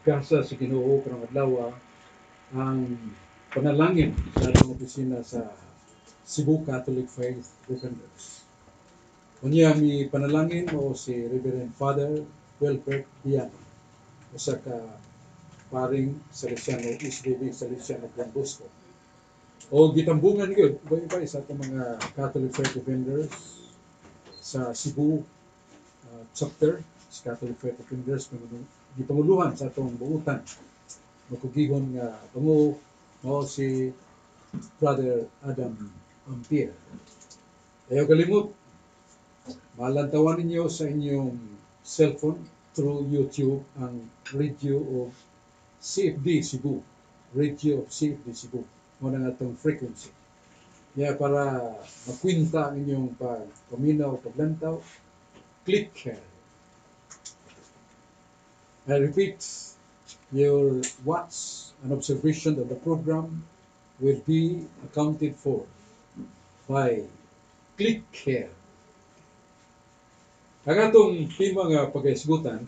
gasa sa Ginoo karong adlaw ang panalangin sa atong opisina sa Cebu Catholic Faith Defenders. Unya mi panalangin mo si Reverend Father Wilfred Diana, usa ka paring Salesiano, SDB Salesiano Gran Bosco. O gitambungan gyud ba sa atong mga Catholic Faith Defenders sa Cebu uh, chapter sa Catholic Faith Defenders gipanguluhan sa atong buutan makugihon nga tungo mao si Brother Adam Ampere. Ayaw kalimot, malantawan ninyo sa inyong cellphone through YouTube ang radio of CFD Cebu. Radio of CFD Cebu. Muna nga itong frequency. Kaya para makwinta ang inyong pag paminaw, paglantaw, click here. I repeat, your watch and observation of the program will be accounted for by click here. Ang atong tema nga pag-isgutan,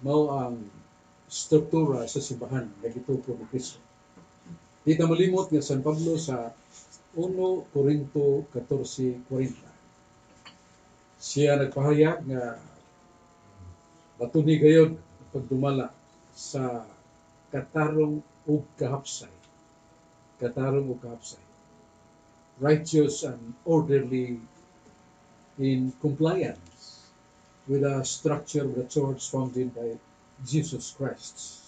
mao ang struktura sa simbahan nga gitupo ni Kristo. Di ta malimot nga San Pablo sa 1 Corinto 14:40. Siya nagpahayag nga matuni gayod pagdumala sa katarong ug kahapsay. Katarong ug kahapsay. Righteous and orderly in compliance with the structure of the church founded by Jesus Christ.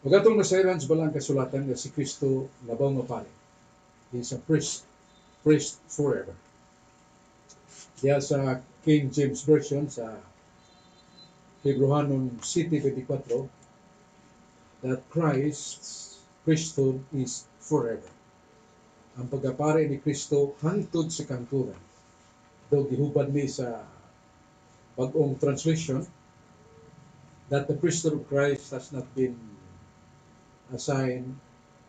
Pag atong nasairan sa balang kasulatan nga si Kristo labaw nga pare. He is a priest, priest forever. Diya sa King James Version sa Hebrewanon City 24 that Christ's priesthood is forever. Ang pagkapare ni Kristo hangtod sa kanturan. Daw gihubad ni sa bagong translation that the priesthood of Christ has not been assigned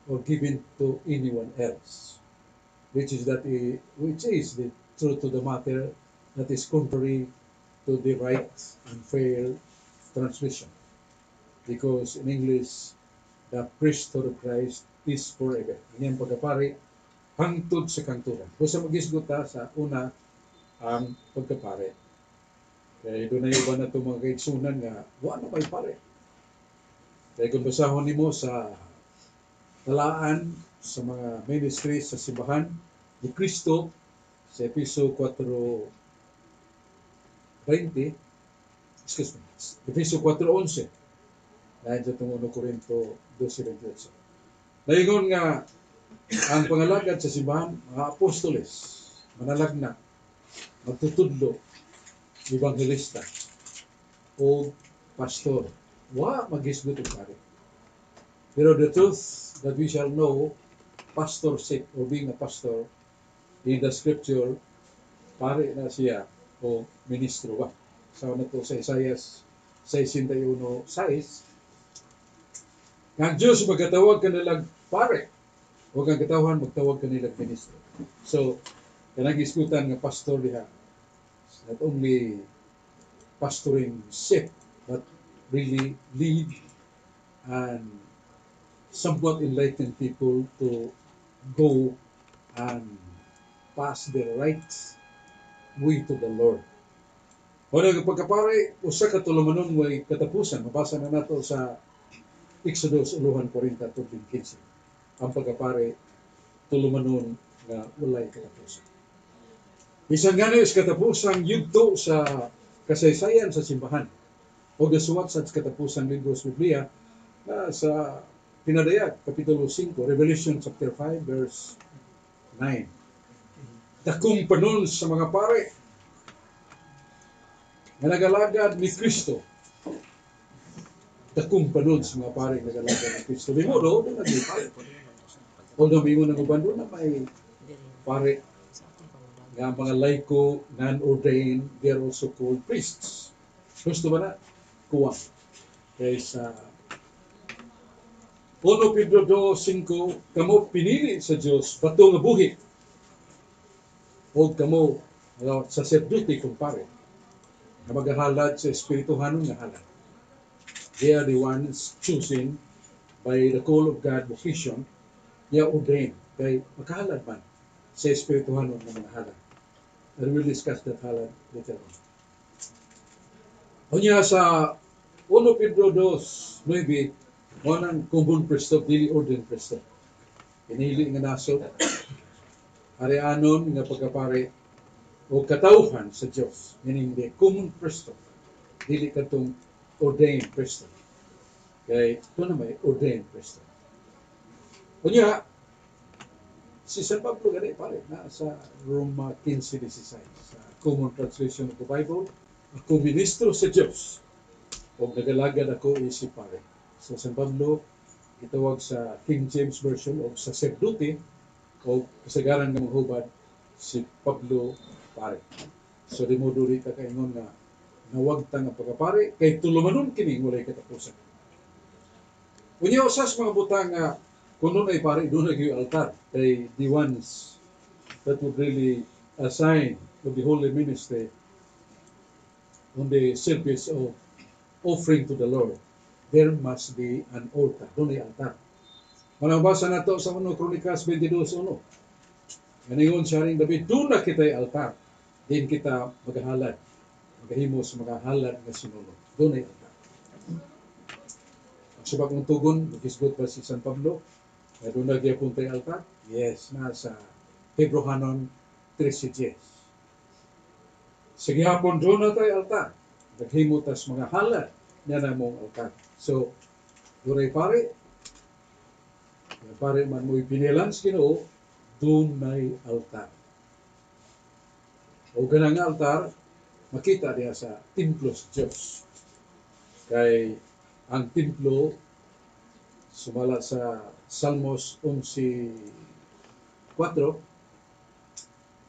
or given to anyone else, which is that which is the truth to the matter that is contrary to the right and fair translation. Because in English, the priesthood of Christ is forever. Inyang pagkapari, hangtod sa kanturan. Kung sa magisguta sa una, ang pagkapari. Kaya doon na iba na itong mga kaitsunan nga, wala may pare. Kaya kung basahon ni mo sa talaan sa mga ministry sa simbahan ni Kristo sa Episo 4.20 excuse me, Episo 4.11 dahil sa itong 1 Corinto 12.28 Naingon nga ang pangalagad sa simbahan, mga apostoles, manalagna, magtutudlo, evangelista, o pastor. Wa magisgot og pare. Pero the truth that we shall know, pastorship or being a pastor in the scripture, pare na siya o ministro ba. Sa na to sa Isaias 61, 6, Ang Diyos magkatawag ka nilang pare. Huwag ang katawhan, magtawag ka nilang ministro. So, kanang iskutan nga pastor diha, not only pastoring ship, but really lead and somewhat enlighten people to go and pass the right way to the Lord. O nga pagkapare, usa ka tulumanon way katapusan. Mabasa na nato sa Exodus 1.40 to 15. Ang pagkapare, tulumanon nga walay katapusan. Isang gani is katapusan yugto sa kasaysayan sa simbahan. O gasuwat sa katapusan libro sa Biblia na sa Pinadayag, Kapitulo 5, Revelation chapter 5, verse 9. Dakong panon sa mga pare nga nagalagad ni Kristo. Dakong panon sa mga pare nga nagalagad ni Kristo. Limo do, do na di pare. May mo nang ubando na may pare nga mga laiko, non-ordained, they are also called priests. Gusto ba na? Kuwa. Kaya sa 1 Pedro 2.5, kamo pinili sa Diyos, bato nga buhi. O kamo, uh, sacerdote kung pare, na maghahalad sa espirituhanon nga halad. They are the ones chosen by the call of God vocation, niya ordain kay makahalad man sa Espirituhan ng mga halad. And we'll discuss that halad later on. Unya sa 1 Pedro 2, 9, mo nang kumbon presto, dili ordain presto. Pinili nga naso, arianon nga pagkapare o katauhan sa Dios meaning the common presto dili katong ordained presto kay ito na may ordained presto unya si San Pablo gani pare na sa Roma 15:16 sa common translation of the Bible ako ministro sa Dios o nagalagad ako isip pare so San Pablo itawag sa King James Version o sacerdote o kasagaran ng hubad si Pablo pare. So di mo duri ka kaingon nga nawag ta nga pagkapare kay tulumanon kini walay katapusan. Unya usas mga butang nga kuno ay pare doon na gyud altar kay the ones that would really assign of the holy ministry on the service of offering to the Lord. There must be an altar. Doon ay altar. Manabasa na to sa 1 Chronikas 22.1. Ngayon siya rin David, doon na kita'y altar. Din kita maghahalad. Magahimo sa mga halad na sinulog. Doon ay altar. Ang subak ng tugon, nagisgot pa si San Pablo, na doon na gyapon tayo altar? Yes, nasa Hebrohanon 13.10. Sige hapon, doon na tayo altar. Naghimo tas mga halad na namong altar. So, doon ay pare, pare man mo'y pinilan sa Ginoo, doon may altar. O ganang altar, makita diya sa templo sa Diyos. Kay ang templo, sumala sa Salmos 11.4,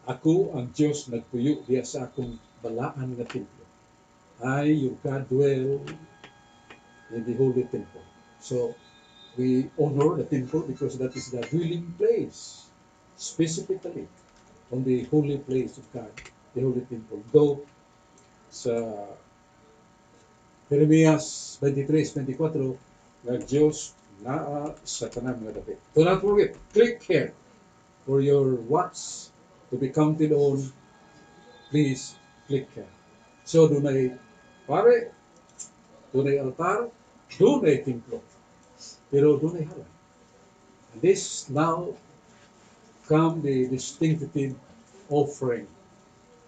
Ako ang Diyos nagpuyo diya sa akong balaan nga templo. I, your God, dwell in the holy temple. So, we honor the temple because that is the dwelling place specifically on the holy place of God, the holy temple. Though sa Jeremias 23-24, nga Diyos naa sa tanang mga dapit. Do not forget, click here for your watch to be counted on. Please click here. So, doon ay pare, doon ay altar, doon ay templo. Pero doon ay halal. And this now come the distinctive offering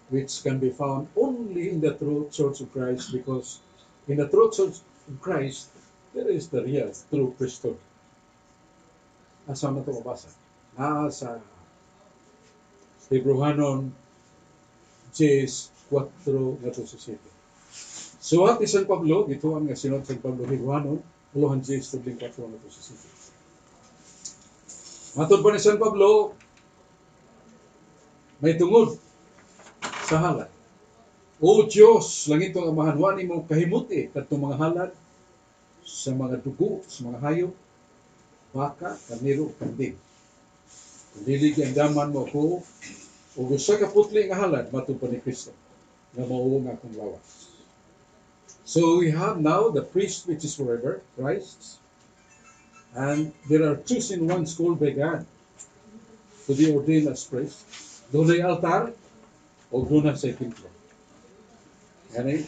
which can be found only in the true Church of Christ because in the true Church of Christ there is the real true priesthood. Asa na ito mabasa? Naa sa Hebrewanon 10, 4 nga sa 7. So at San Pablo, dito ang nga sinod San Pablo Hebrewanon, Uluhan 10, 4 nga sa 7. Matod pa ni San Pablo, may tungod sa halad. O Diyos, langit ang amahan, wani mo kahimuti katong mga halad sa mga dugo, sa mga hayop, baka, kaniro, kanding. Kundi ang daman mo ko, o gusto ka putli nga halad, matod pa ni Kristo, nga mauwa nga akong lawas. So we have now the priest which is forever, Christ, and there are chosen ones called by God to be ordained as priest. Doon ay altar o doon na sa templo. Yan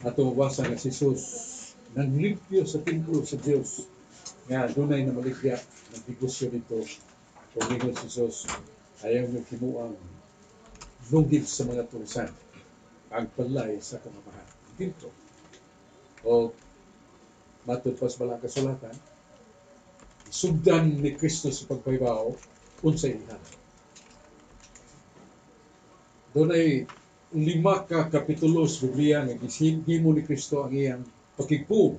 ato mabasa nga si Jesus. Nang limpyo sa templo sa Dios nga doon ay namaligya. Nagbigosyo dito kung ingon si Jesus ayaw nyo kimuang lugid sa mga tulisan. Ang palay sa kamamahan dito o matod pas bala kasulatan sugdan ni Kristo sa pagpaybaw unsay ihan doon ay lima ka kapitulo sa Biblia nga gihimo ni Kristo ang iyang pagkigpug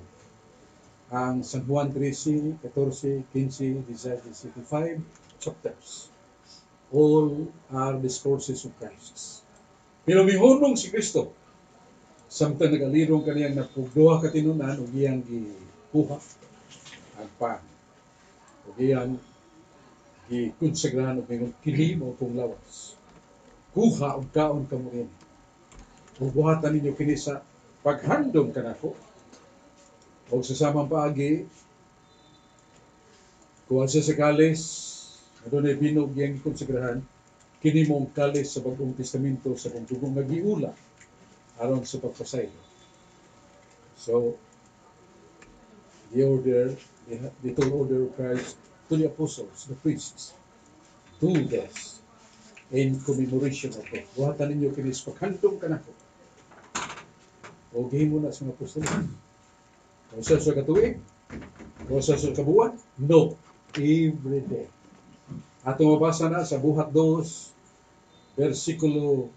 ang San Juan 13, 14, 15, 16, 15 chapters. All are discourses of Christ. Pero mihunong si Kristo samtang nagalirong kaniyang napugduha katinunan ug iyang gikuha ang pan. Ug iyang gikonsagrahan og mingon kini mo kong lawas kuha og kaon kamo ini. Ug buhatan ninyo kini sa paghandom kanako O sa samang paagi, kuha siya sa kalis, adunay binog yang konsekrahan, kini kalis sa bagong testamento sa kong dugong nga aron sa pagpasaylo. So, the order, the, the tall order Christ to the apostles, the priests, do this in commemoration of God. Buhatan ninyo kinis paghandong ka na ko. O gihimo na sa mga apostol. Kung sa sa katuig, kung sa sa kabuwan, no. Every day. Ato mabasa na sa buhat 2, versikulo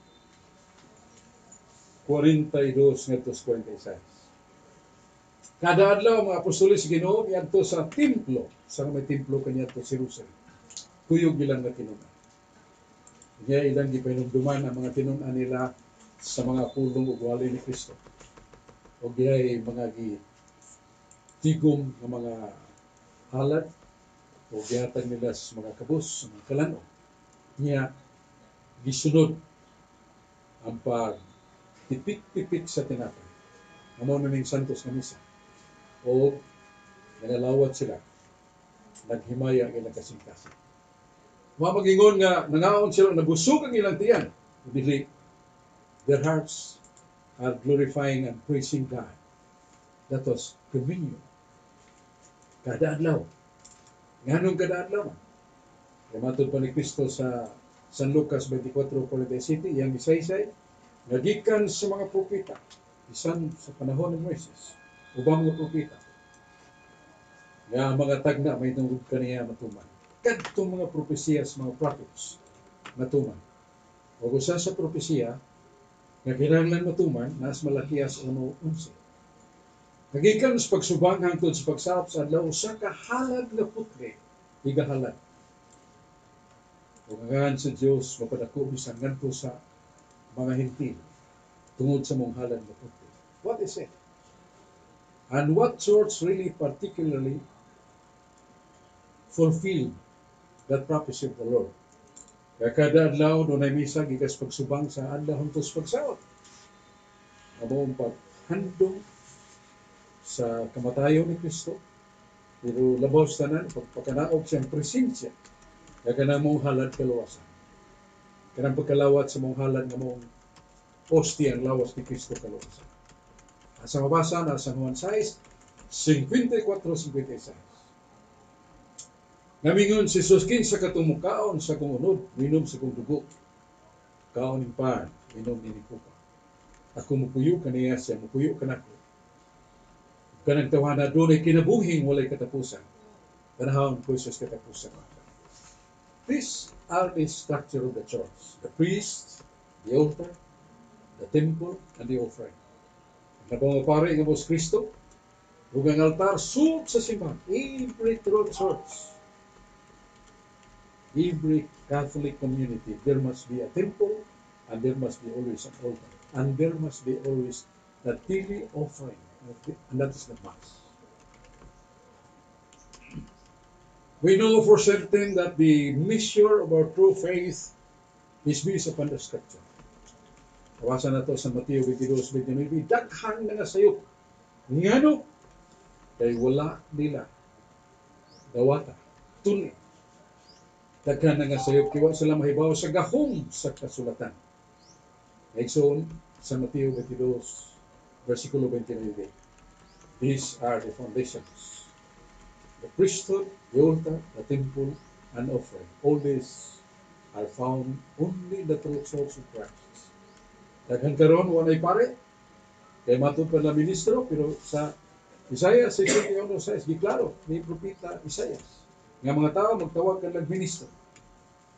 42 ngadto sa 46. Kada adlaw mga apostoles Ginoo niadto sa templo, sa may templo kaniya to sa Jerusalem. Kuyog bilang nga tinunan. Niya ilang gipahinumduman ang mga tinunan nila sa mga pulong ug wali ni Kristo. O giyay mga gi tigom ng mga halad o gihatag nila sa mga kabus, sa mga kalano. Niya gisunod ang pag tipik-tipik sa tinapay. Amo na ning santos nga misa. O nangalawat sila. Naghimaya ang ilang kasing-kasing. Mga magingon nga nangaon sila, nabusog ang ilang tiyan. Dili, their hearts are glorifying and praising God. That was communion. Kada adlaw. Nganong kada adlaw. Kaya matod pa ni Kristo sa San Lucas 24:47, iyang gisaysay, nagikan sa mga propeta, isan sa panahon ni Moises, ubang mga propeta, nga mga tagna may tungkol kaniya matuman. Kadtong mga propesiya sa mga prophets matuman. O usa sa propesiya nga kinahanglan matuman nas Malakias 1:11. Nagikan sa pagsubang hangtod sa pagsahop sa adlaw usa ka halad nga putli igahalad. O ngahan sa Dios mapadako bisan ngadto sa mga hintil tungod sa mong halad nga putli. What is it? And what church really particularly fulfilled that prophecy of the Lord? Kaya kada adlaw doon ay misa gikas pagsubang sa adlaw hangtod sa pagsahop. Amo ang paghandong sa kamatayon ni Kristo. Pero labaw sa tanan, pagpakanaog siyang presensya. Kaya ka na mong halad kaluwasan. Kanang pagkalawat sa mong halad nga mong posti ang lawas ni Kristo kaluwasan. Sa mabasa na sa Juan 6, 54-56. Namingon si Jesus kinsa katumukaon sa kong unod, minom sa kong dugo. Kaon ng pan, minom ni kupa. Ako mupuyo kaniya siya, mupuyo kanako. Kanang tawana doon ay kinabuhing walay katapusan. Panahon ko Jesus katapusan. These are the structure of the church. The priest, the altar, the temple, and the offering. Ang napangapari ng Bos Kristo, ug ang altar, sulod sa simbahan. Every true church, every Catholic community, there must be a temple, and there must be always an altar. And there must be always the daily offering, and that is the Mass. We know for certain that the measure of our true faith is based upon the scripture. Kawasan na to sa Mateo 22, 29, daghan na nga sayop. Ngano? Kay wala nila dawata, tuni. Daghan na nga sayop, kiwa sila mahibaw sa gahom sa kasulatan. Exon sa Mateo 22, versikulo 29. These are the foundations. The priesthood, the altar, the temple, and offering. All these are found only in the true church of Christ. Daghan karon walay pare. Kay matud pa na ministro pero sa Isaiah 61 sa giklaro ni propeta Isaiah nga mga tao magtawag kanila ministro.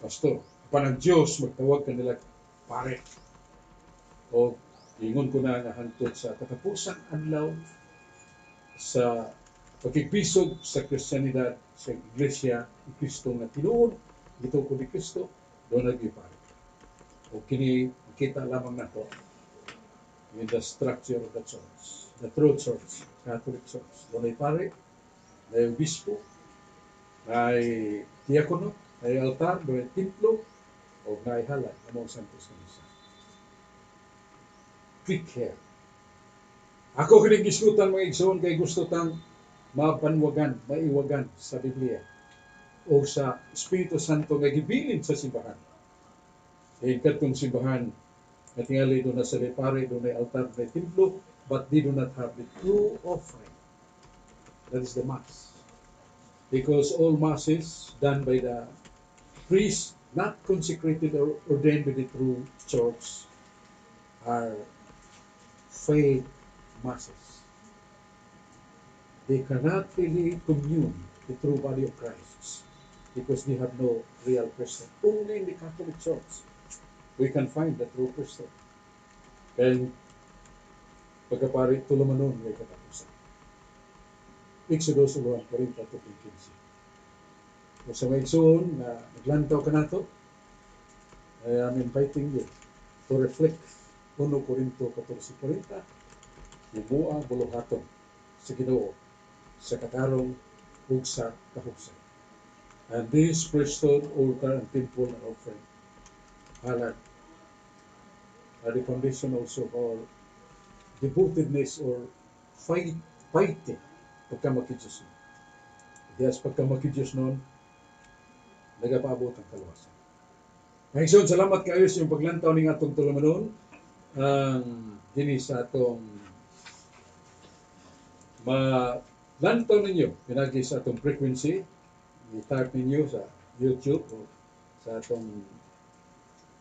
Pastor, panang Dios magtawag kanila pare. O ingon ko na nga sa katapusan adlaw sa pagkipisog sa Kristiyanidad sa Iglesia ni Kristo nga tinuod ko ni Kristo doon nagipare. O kini kita lamang nato in the structure of the church, the true church, Catholic Church. Doon ay pare, may obispo, may diakono, may altar, may templo, o may halad, among santos na misa. Take care Ako kinig iskutan mga igsoon kay gusto tang mapanwagan, maiwagan sa Biblia o sa Espiritu Santo nga gibilin sa simbahan. Kay katong simbahan nga tingali doon na sa repare, doon na altar, na templo, but they do not have the true offering. That is the Mass. Because all Masses done by the priest, not consecrated or ordained by the true church, are fake Masses. They cannot really commune the true body of Christ because they have no real person. Only in the Catholic Church we can find the true person. Kaya pagkapari tulumanon may katapusan. Exodus 1, 40 to 15. So, sa mga igsoon na naglantaw ka na to, I am inviting you to reflect 1 Corinto 14.40 Ibuha buluhaton sa Ginoo sa katarong ug sa kahugsan. And this priesthood, altar, and temple and offering halad are the foundation also of our devotedness or fight, fighting pagka makidiyos nun. Diyas pagka makidiyos nun, nagapaabot ang kaluwasan. Ngayon, salamat kayo sa iyong paglantaw ng atong tulumanon. Ang dini sa atong malantaw ninyo. Pinagi sa atong frequency. I-type ninyo sa YouTube o sa atong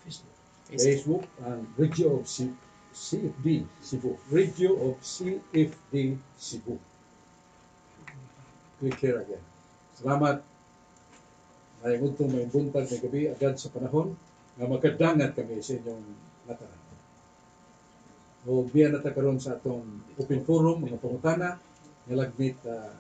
Facebook. Facebook ang Radio of C CFD Cebu. Radio of CFD Cebu. Click here again. Salamat. May untong may buntag may gabi agad sa panahon nga magkadangat kami sa inyong lataran o biya na ta karon sa atong open forum mga pangutana nga lagmit uh,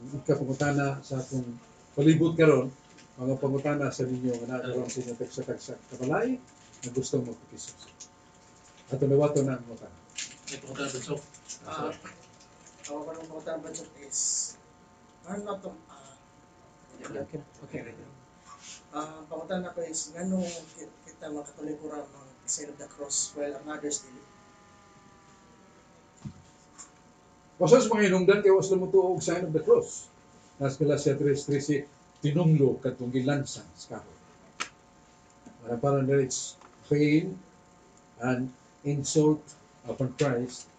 ang ika pangutana sa atong palibot karon mga pangutana sa ninyo nga nakaroon sa inyong tagsa-tagsa kabalay na gusto mo pakisos. Ato nawato na ang pangutana. May punta na so. Ah, Ako pa ng pangutang budget is, ano na ito, ah, Okay. Okay. ah, pangutang ako is, ngano ki- kita makatulikuran ng of the cross while ang others dili. Wasas mga hinungdan kay was lamuto og sign of the cross. Nas Galatia 3:13 tinunglo katong gilansan sa kahoy. Para para na it's pain and insult upon Christ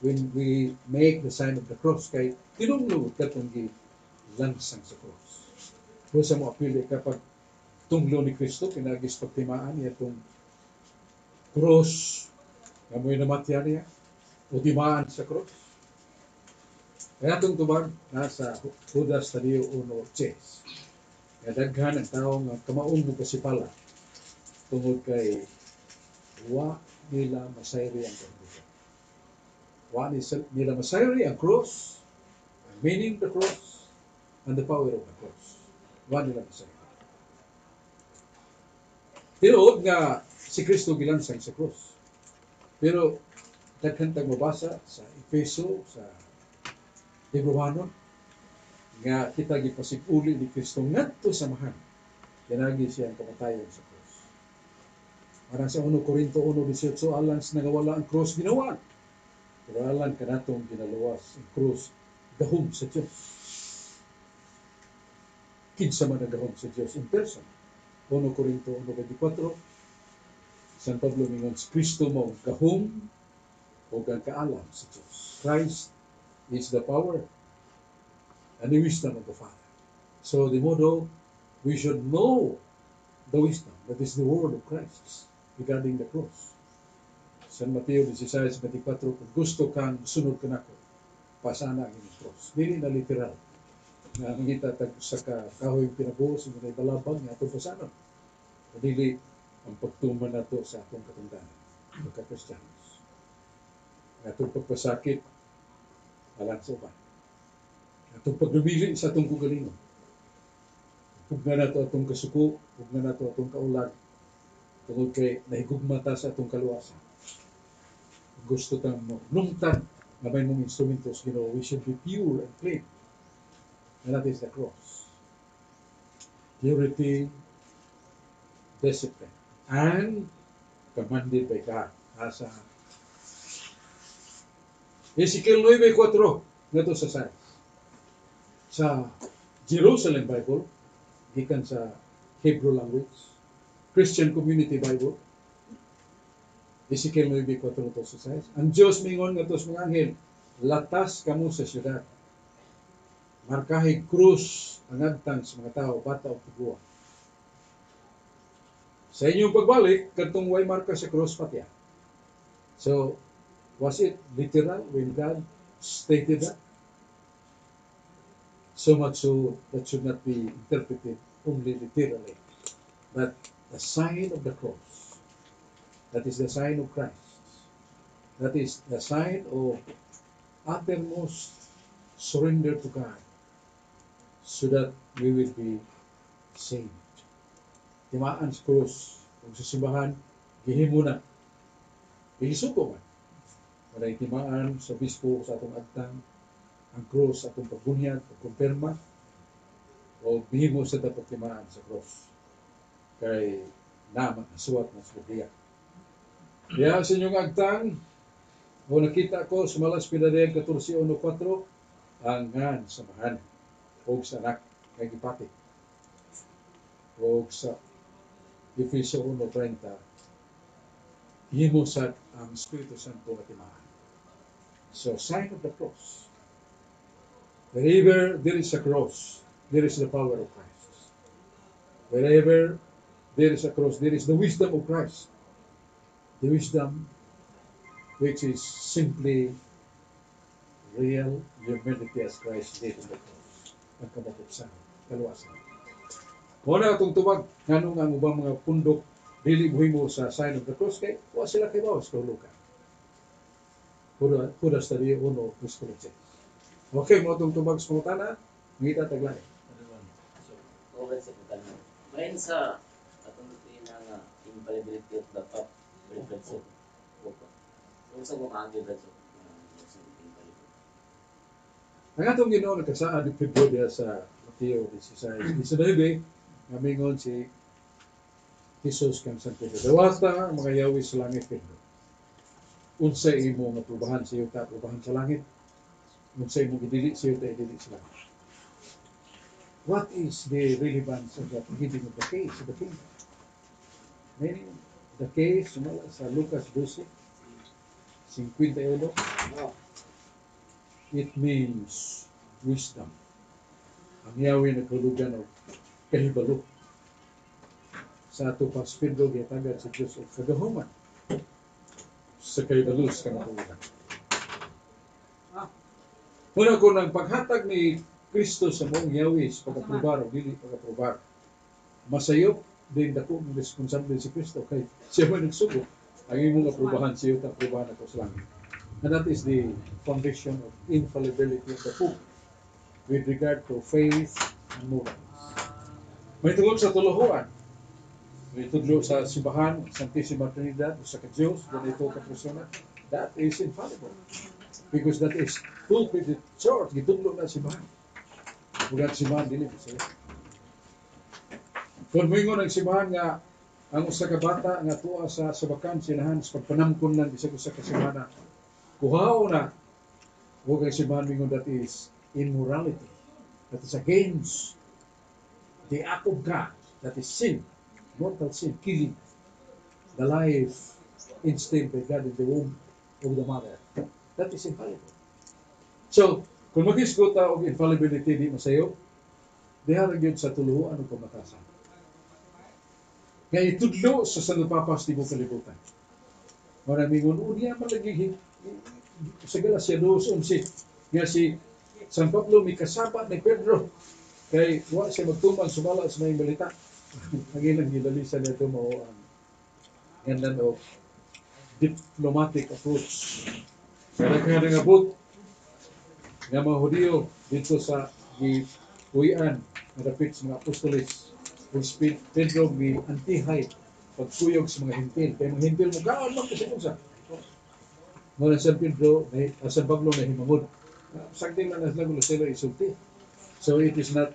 when we make the sign of the cross kay tinunglo katong gilansan sa cross. Kung sa mo apili kapag tunglo ni Kristo pinagis pagtimaan niya itong cross nga mo'y namatyan niya o timaan sa cross. Kaya itong tubag nasa Judas Tadio 1.10. Kaya daghan ang tao nga kamaong mo kasi pala tungod kay wa nila masayri ang kahibukan. Wa ni- nila masayri ang cross, meaning the cross, and the power of the cross. Wa nila masayri. Tinuod nga si Kristo gilansang sa cross. Pero daghan tag mabasa sa Efeso, sa Hebrewanon, nga kita gipasig-uli ni Kristo ngadto sa mahan. Yanagi siya ang kamatayon sa cross. Para sa 1 Korinto 1.18, alang sa nagawala ang cross ginawa. Pero alang kanatong ginaluwas ang cross gahom sa Diyos. Kinsa man ang gahom sa Diyos in person. 1 Korinto 1.24, San Pablo mingon, Kristo mo gahom o ang kaalam sa Diyos. Christ is the power and the wisdom of the Father. So the modo, we should know the wisdom that is the word of Christ regarding the cross. San Mateo 16:24 kung gusto kang sunod ka nako, pasana ang inyong cross. Dili na literal na mangita tag sa ka kahoy pinabuhos ng mga balabang nga atong pasana. Dili ang pagtuman nato sa atong katungdanan. Pagka-Kristiyanos. Atong pagpasakit sa uban. Atong pagdumili sa atong kugalingon. Pugna na to atong kasuko, pugna na to atong kaulag. Tungod kay nahigugma ta sa atong kaluwasan. Gusto tang mo lungtad na may mong instrumentos, Ginoo, we should be pure and clean. And that is the cross. Purity, discipline, and commanded by God. Asa Ezekiel 9:4 ngadto sa sa sa Jerusalem Bible gikan sa Hebrew language Christian Community Bible Ezekiel 9:4 ngadto sa sa ang Dios mingon ngadto sa mga anghel latas kamo sa syudad markahe krus ang agtang sa mga tao bata o tiguwa sa inyong pagbalik kadtong way marka sa cross patya so was it literal when God stated that so much so that should not be interpreted only literally but the sign of the cross that is the sign of Christ that is the sign of uttermost surrender to God so that we will be saved. Timaan sa krus, kung sa simbahan, gihimo na. Igisuko man. Walay timaan sa bispo sa atong agtang, ang krus sa atong pagbunyag, pagkumpirma, o bihimo sa dapat timaan sa krus. Kay naman ang suwat ng Biblia. Diya sa inyong agtang, o nakita ko sa malas pinadayan 14.1.4, ang ngan sa mahan o sa anak kay gipati o sa Efesio 1.30 himo sa ang Espiritu Santo nga timaan. So, sign of the cross. Wherever there is a cross, there is the power of Christ. Wherever there is a cross, there is the wisdom of Christ. The wisdom which is simply real humility as Christ did on the cross. Ang kamatupsan, kaluwasan. Muna itong tubag, nganong ang ubang mga pundok dili mo sa sign of the cross kay wa sila kay bawas kahulugan. Pura pura study uno Christology. Okay, mo itong tubag sa pangutana, ngita taglay. So, Okay sa pagtanong. Ngayon sa atong rutina nga infallibility of the Pope reflection. Opo. Kung sa mga sa sa infallibility. Ang atong Ginoo nagkasaad ni Pedro diha sa Mateo 16, 19, nga mingon si Jesus kang San Pedro. Dawata ang mga yawi sa langit Pedro. Unsa imo nga prubahan sa iyo ta prubahan sa langit. Unsa imo gidili sa iyo ta idili sa langit. What is the relevance of that giving of the case of the kingdom? Meaning, the case sumala sa Lucas 12, 51, it means wisdom. Ang yawi nagkulugan o kahibalo. Sa ato pa spindle gitagad sa Diyos o kagahuman sa kahibalo sa kanatulugan. Muna ko ng paghatag ni Kristo sa mong yawi sa pag-aprobar o dili pag-aprobar. Masayop din dako ng responsable si Kristo kay siya man nagsugo ang imong aprobahan siya ta aprobahan ako sa langit. And that is the foundation of infallibility of the Pope with regard to faith and morals. May tungkol sa tuluhuan. May tudlo sa simbahan, Santissima Trinidad, sa Diyos, ganito ka persona. That is infallible. Because that is pulpit church, gitudlo na simbahan. Ang simbahan, dili mo sila. Kung mingon ang simbahan nga ang usa ka bata nga tuwa sa sabakan sinahan sa pagpanamkon lang bisag usa ka semana kuhaw na huwag ang simbahan mingon that is immorality that is against the act of God that is sin mortal sin killing the life instilled by God in the womb of the mother that is infallible so kung mag-isgot ta og infallibility di masayo diha ra gyud sa tuluan o pamatasan nga itudlo sa sanupapas di mo kalibutan. Maraming unya malagi sa Galacia 2.11 nga si San Pablo may kasama ni Pedro kay wa siya magtumang sumala sa may balita. Ang ilang gilalisan nito mo ang gandan o diplomatic approach. Kaya nga abot nga mga Hudiyo dito sa giuyan nga dapit sa mga apostolis kung si Pedro may antihay pagkuyog sa mga hintil. Kaya mga hintil mo, gaon lang kasi kung sa. Muna San Pedro, may, uh, San Pablo na himamod. Uh, Sagding lang na sila sila isulti. So it is not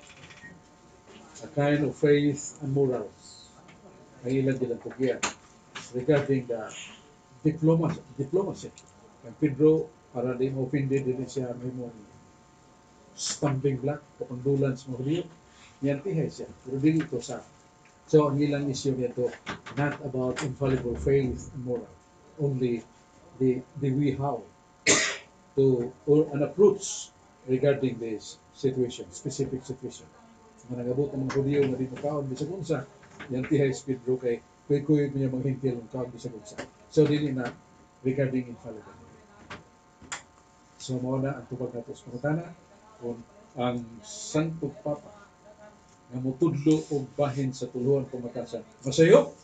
kind of faith and morals. Ang ilan din ang regarding the diplomacy. diplomacy. Ang Pedro para di mo offended din siya may mo stumbling block kapandulan sa mga Hudyo yan tihay siya pero dili to sa so ang ilang issue nito not about infallible faith and moral only the the we how to or an approach regarding this situation specific situation nga nagabot ang mga Hudyo nga di mo kaon bisag unsa yan tihay speed bro kay kuy kuy niya mga hintil ang kaon bisag unsa so dili na regarding infallible So mao na ang tubag nato sa kung ang Santo Papa nga mutudlo og bahin sa tuluhan pamatasan. Masayo?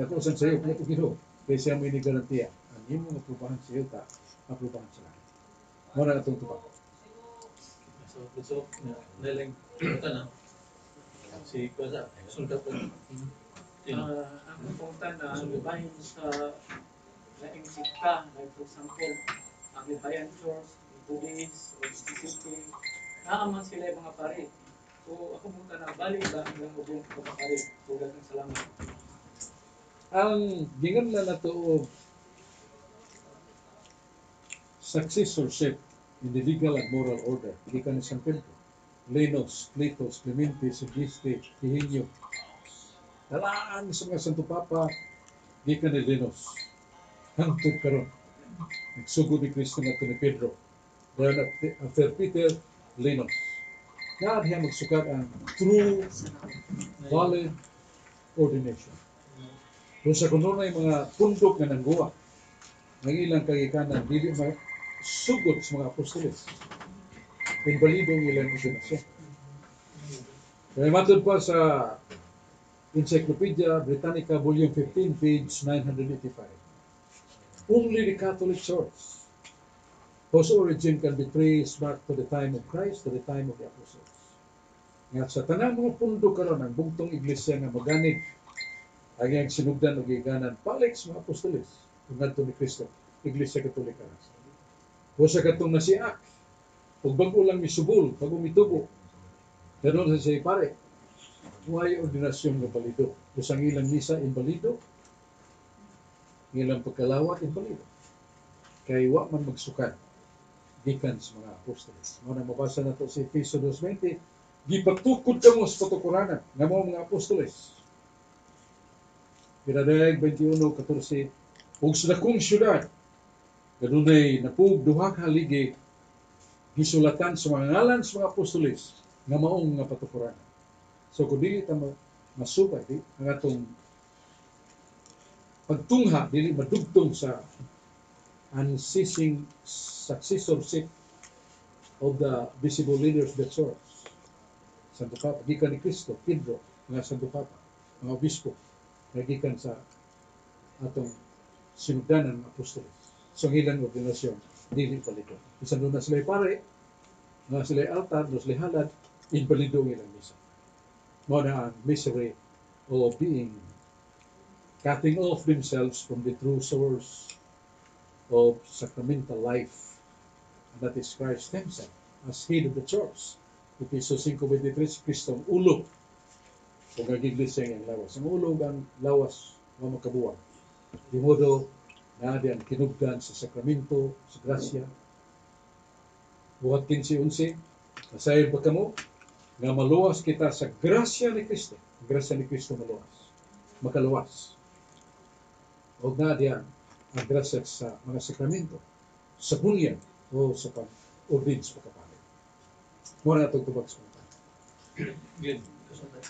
Nato sang sayo kung ito Ginoo kay siya may ni garantiya ang imo nga aprubahan sa iyo ta aprubahan sa langit. Mao na atong tubag. So, so, na, nalang, ito na. Si Kwaza, sulta po. Tino. Ah, ang pungtan na bahin sa laing sikta, like for example, ang Libayan Church, Buddhist, o Mississippi, naaman sila yung mga pare. So ako pungtan na bali ba ang lang ubong mga pare. Tulad ng salamat. Ang gingan na nato og successorship in the legal and moral order gikan sa Pedro. Lenos, Cletos, Clemente, Sigiste, Hihinyo. Talaan sa mga Santo Papa, gikan ni Lenos. Hangtod karon. Nagsugod ni Kristo nga ni Pedro. Dayon after Peter, Lenos. Nga diha magsukat ang true, valid ordination. Kung sa kuno na mga pundok nga nangguwa, ng ilang kagikanan, dili sugod sa mga apostoles. Inbalido ang ilang ordinasyon. Kaya matod pa sa Encyclopedia Britannica Volume 15, page 985. Only the Catholic Church whose origin can be traced back to the time of Christ, to the time of the apostles. Nga sa tanang mga pundo karon ang bugtong iglesia nga maganid ang iyang sinugdan o giganan palik sa mga apostoles kung ngadto ni Kristo iglesia katolika o sa katong nasiak. Ug bag-o lang misubol pag umitubo pero sa siya pare why ordinasyon nga balido. Usang ilang misa imbalido ilang pagkalawat imbalido kay wa man magsukat. Sa mga apostoles. Mo na mabasa na to si Efeso 2.20 gipatukod kamo sa patukuranan mo mga apostoles. Pinadayag 21.14 Ug sa dakong syudad kanunay napug duha ka haligi gisulatan sa mga ngalan sa mga apostoles nga maong nga patukuran. So kung dili ta ma- masubay di ang atong pagtungha dili madugtong sa unceasing successorship of the visible leaders of the church. Santo Papa, gikan ni Kristo, Pedro, mga Santo Papa, mga obispo, nagikan sa atong sinugdanan ng apostoles. So ang ilang ordinasyon, dili palito. Bisan doon na sila pare, nga sila altar, doon sila halad, inbalido ang ilang misa. Mo na ang misery of being cutting off themselves from the true source of sacramental life. And that is Christ Himself as head of the church. Episo 5.23, Kristo ang ulo o ang iglesia ang lawas. Ang ulo ang lawas nga makabuwag. Di modo na di ang kinugdan sa sakramento, sa grasya. Buhat 15.11, kasayod ba kamo nga maluwas kita sa grasya ni Kristo. Grasya ni Kristo maluwas. Makaluwas. O nga diyan ang grasya sa mga sakramento, sa bunyan o sa pag-ordin sa pagkapalit. Muna itong tubag sa mga. Good. Kasunod.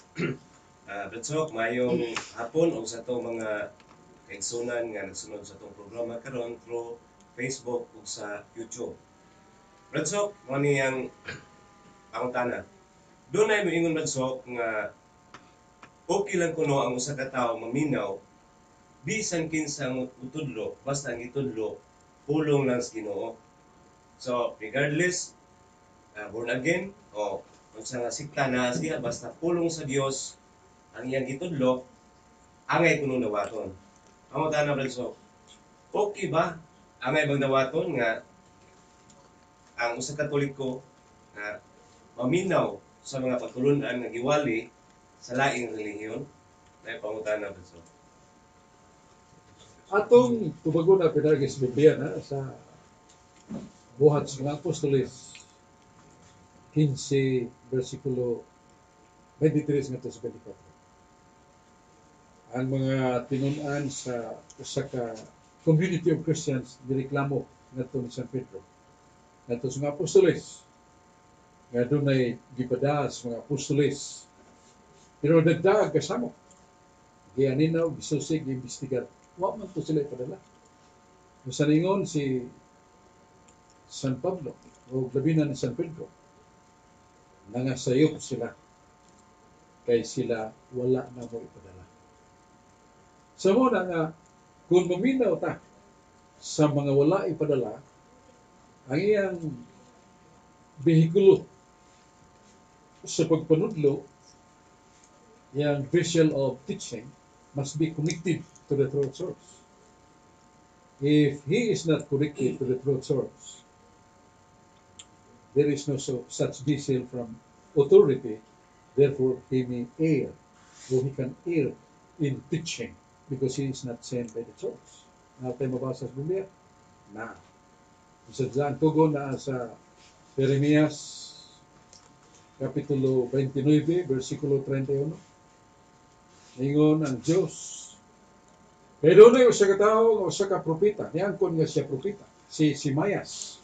Ah, Bretsok, mayong hapon o sa to mga kaigsunan nga nagsunod sa tong programa karon through Facebook ug sa YouTube. Bretsok, mo ni ang pangutana. Doon ay moingon Bretsok nga okay lang kuno ang usa ka tawo maminaw bisan kinsa mo utudlo basta ang itudlo pulong lang sa Ginoo. So, regardless ah, born again o unsa nga sikta na siya basta pulong sa Dios ang iyang gitudlo angay kuno nawaton. Amo ta na so. Okay ba angay bang nawaton nga ang usa ka Katoliko nga maminaw sa mga pagtulunan nga giwali sa laing relihiyon? May pangutana so. Atong tubago na pinagis Biblia na sa buhat sa mga apostoles 15 versikulo 23 ngadto sa 24 ang mga tinunan sa usa ka community of Christians direklamo ngadto ni San Pedro. Ngadto sa mga apostoles nga dunay gipada sa mga apostoles. Pero dagdag kasamo gianinaw gisusig giimbestigar. Wa man to sila ipadala. Sa ningon si San Pablo o labi na ni San Pedro nangasayop sila. Kay sila wala na mo ipadala. Sa mo na nga, kung maminaw ta sa mga wala ipadala, ang iyang behikulo sa pagpanudlo, yung vessel of teaching must be connected to the truth source. If he is not connected to the truth source, there is no so, such vessel from authority, therefore he may err, or he can err in teaching because he is not sent by the church. Na tayo mabasa sa Biblia? Na. Sa dyan, tugon na sa Jeremias Kapitulo 29, versikulo 31. Ingon ang Diyos. Pero na yung sa katao, o sa kapropita, niyangkon nga siya propita, si Simayas.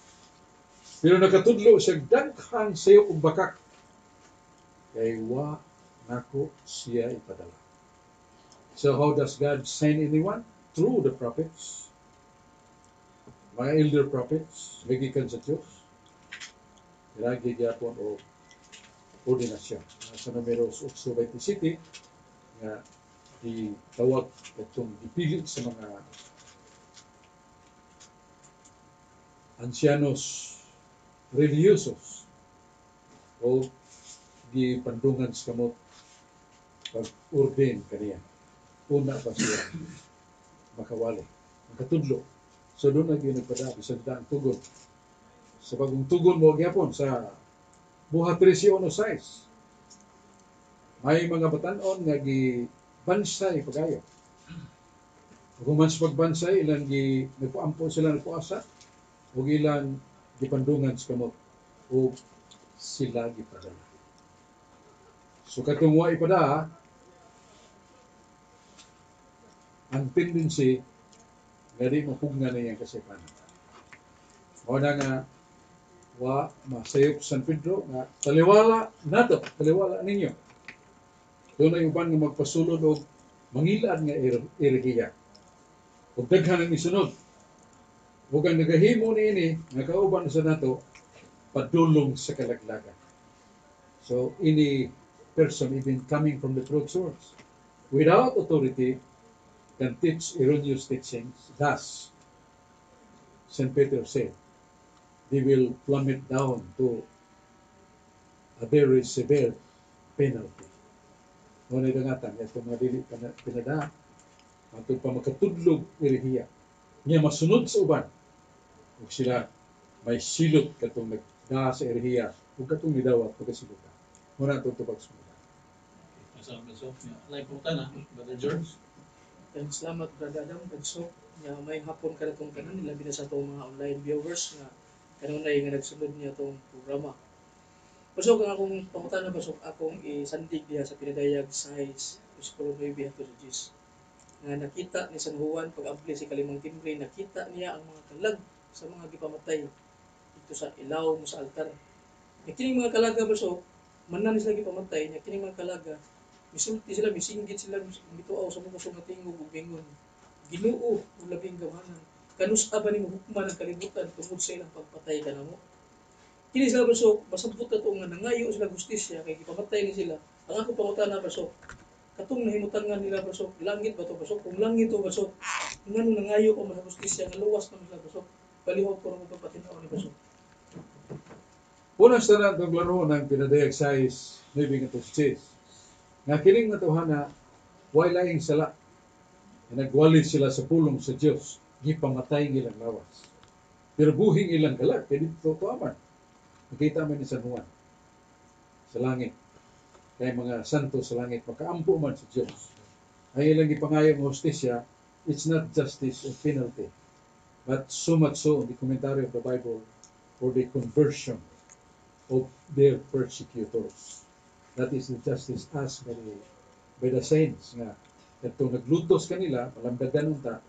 Pero nakatudlo siya daghang sayo kung bakak. Kay wa nako siya ipadala. So how does God send anyone? Through the prophets. Mga elder prophets, magikan sa Diyos. Ilagi gyapon o ordinasyon. Sa numero 827, nga gitawag itong dipili sa mga ancianos religiosos o di pandungan sa kamot pag-ordain kaniya. Una pa siya makawali, makatudlo. So doon na yun nagpada, bisag daang tugon. Sa bagong tugon mo gyapon sa buhat 13 size. May mga batanon nga gi bansay pagayo. Kung man sa pagbansay, ilang gi nagpuampo sila nagpuasa, o ilang gipandungan sa kamot o sila gipadala. So katong wa ipada, ang tendency nga di mapugna na iyang kasipanan. O na nga, wa masayop San Pedro nga taliwala nato, taliwala ninyo. Doon ay uban nga magpasulod og mangilad nga er erigiya. Ug daghan ang isunod. Ug ang nagahimo niini nga kauban sa nato padulong sa kalaglagan. So any person even coming from the truth source without authority can teach erroneous teachings. Thus, St. Peter said, they will plummet down to a very severe penalty. Ngunit ang atang, ito mga dili pinada, matod pa makatudlog irihiya. Niya masunod sa uban. Ug sila may silot katong nagda sa irihiya ug katong nidawat pagkasilota. Muna itong tubag sumunod. Sa Brother Sok, like po na, Brother George. Kaya salamat Brother Adam, Bagso. Nga may hapon ka na itong kanan, labi na sa itong mga online viewers nga kanunay nga nagsunod niya itong programa. Pasok ang akong pangutan na pasok akong isandig diha sa pinadayag size Piskolo 9 ato sa Gis. Nga nakita ni San Juan pag ampli si Kalimang Timbre, nakita niya ang mga kalag sa mga gipamatay dito sa ilaw mo sa altar. Nga kining mga kalaga pasok, manan sila gipamatay, nga kining mga kalaga, misulti sila, misinggit sila, mituaw sa mga nga tingog ug bingon. Ginoo labing gawanan. Kanus aba ni hukman ang kalibutan tungod sa ilang pagpatay kanamo. Kini sila basok, masabot ka nga nangayo sila justisya kay gipamatay ni sila. Ang ako pangutana basok, katong nahimutangan nila basok, langit ba to basok? Kung langit to basok, ngano nangayo ko sa justisya nga luwas man sila basok. Palihog ko rin pagpatinaw ni basok. Unang sa itong laro ng pinadayag size, maybe nga to. Nga kining natuhana, why laing sala. Nga nagwalit sila sa pulong sa Diyos, gipamatay nilang lawas. Pero buhing ilang galag, kaya dito to aman. Nakita man ni San Juan sa langit. Kaya mga santo sa langit, makaampo man sa Diyos. Ang ilang ipangayong hostisya, it's not justice or penalty. But so much so, in the commentary of the Bible, for the conversion of their persecutors. That is the justice asked by the, by the saints nga kadtong naglutos kanila, malamdagan unta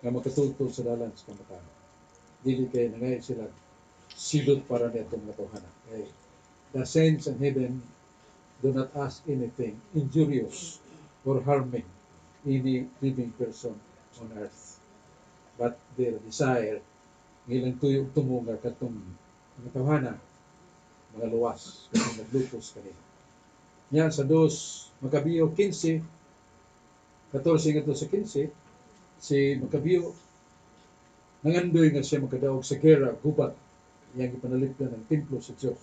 nga makatultol sa dalan sa kamatayon. Dili kay nangay sila silot para nitong matuhanan. Kay the saints in heaven do not ask anything injurious or harming any living person on earth. But their desire, ngilang tuyong tumunga katong mga tawhana, mga luwas, katong naglutos kanila. Yan sa dos, Makabiyo 15, 14 nga sa 15, si Makabiyo, nangandoy nga siya makadaog sa gera, gubat, yang ipanalipdan ng templo sa Diyos.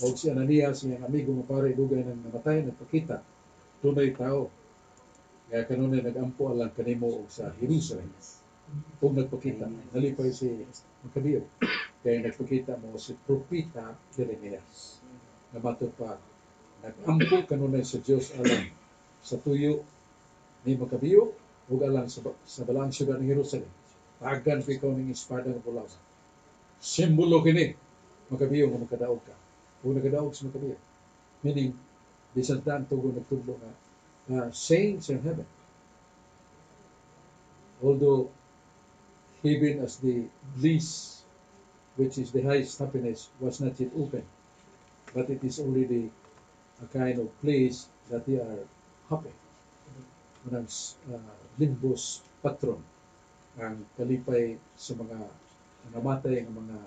O si Ananias, iyang amigo nga pare, dugay ng namatay, nagpakita, tunay tao. Kaya kanunay nag-ampo alang kanimo og sa Jerusalem. Kung nagpakita, nalipay si Makabiyo. Kaya nagpakita mo si Propita Jeremias. Na matupad. Nag-ampo kanunay sa Diyos alang sa tuyo ni Makabiyo ug alang sa, sa balang syudad ng Jerusalem. Tagan pa ikaw ng espada ng pulaw. Simbolo kini. Makabiyo nga makadaog ka. Kung nagadaog sa Makabiyo. Meaning, bisan daan tugo nagtudlo nga uh, saints in heaven. Although heaven as the bliss, which is the highest happiness, was not yet open, but it is already a kind of place that they are happy. Unang uh, limbus patron ang kalipay sa mga namatay ng mga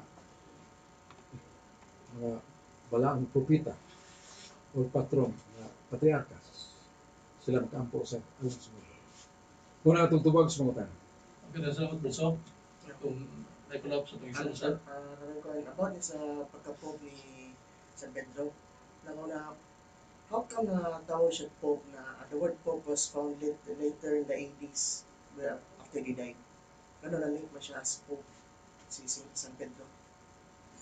mga balaang propita o patron na patriarkas sila magkampo sa alam sa mundo. Muna itong tubag sa mga tanong. Okay, na salamat Brother Kung naipulap sa itong Ano isang sa uh, ko about sa pagka-pope ni San Pedro. Nanguna, how come na tawag siya pope na uh, the word pope was found later in the 80s well, after he died. Ano na link mo siya as pope si, si San Pedro?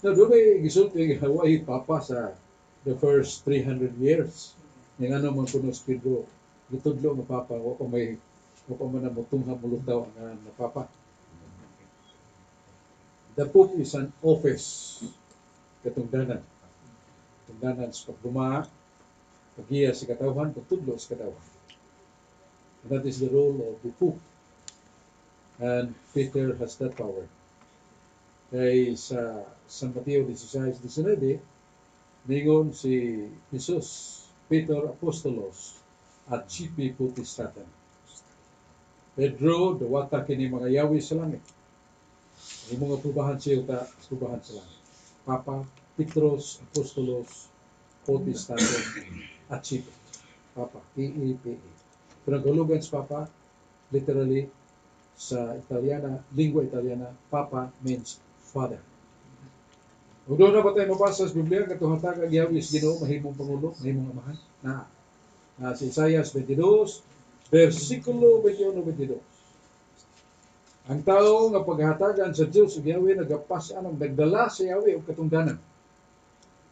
Na doon ay gisulti Hawaii Papa sa the first 300 years. Yung ano man kuno sa Pedro, gitudlo nga Papa, o pa may o pa man na mutungha mulutaw nga na Papa. The Pope is an office katungdanan. Tungdanan sa pagduma, pagiya sa katawhan, pagtudlo sa katawhan. And that is the role of Pope. And Peter has that power. Kay sa San Mateo 16-19, ningon si Jesus, Peter Apostolos, at Chipi Putistatan. Pedro, dawata kini mga yawi sa langit. Ang mga pubahan siya ta, pubahan sa langit. Papa, Petros, Apostolos, Putistatan, at Chipi. Papa, P-E-P-E. Pero ang kahulugan sa Papa, literally, sa Italiana, lingua Italiana, Papa means Father. Kung doon na ba tayo mabasa sa Biblia, katong hatag ang Yahweh is Ginoo, mahimong Pangulo, mahimong Amahan, na, na si Isaias 22, versikulo 21-22. Ang tao nga paghatagan sa Diyos ug Yahweh nagapas-an ang nagdala sa Yahweh og katungdanan.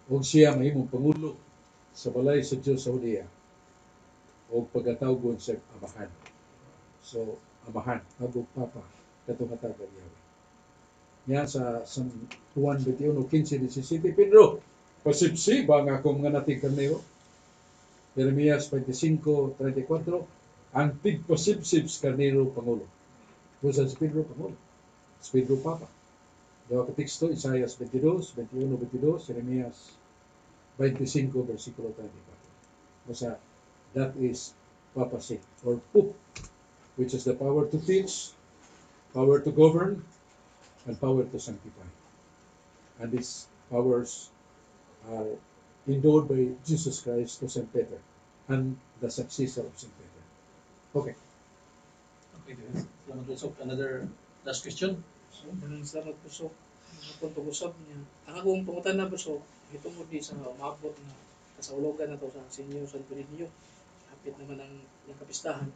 ug siya mahimong pangulo sa balay sa Diyos sa Hudiya ug pagkatawgon sa amahan. So, amahan, agog papa, katong hatagan Yahweh. Yan sa San Juan 21, 15, 17, Pedro, pasipsiba nga akong mga nating karnero. Jeremias 25, 34, ang tigpasipsip sa karnero Pangulo. Kung saan si Pedro Pangulo? Si Pedro Papa. Dawa ka teksto, Isaias 22, 21, 22, Jeremias 25, versikulo 34. Basta, that is papacy or poop, which is the power to teach, power to govern, and power to sanctify. And these powers are endowed by Jesus Christ to St. Peter and the successor of St. Peter. Okay. Okay, guys. Salamat Brother Another last question? So, salamat po so. Ang pag-usap niya. Ang akong pangutan na po so, ito mo di sa maabot na kasaulogan na to sa Senyo San Benigno. Hapit naman ang, ang kapistahan.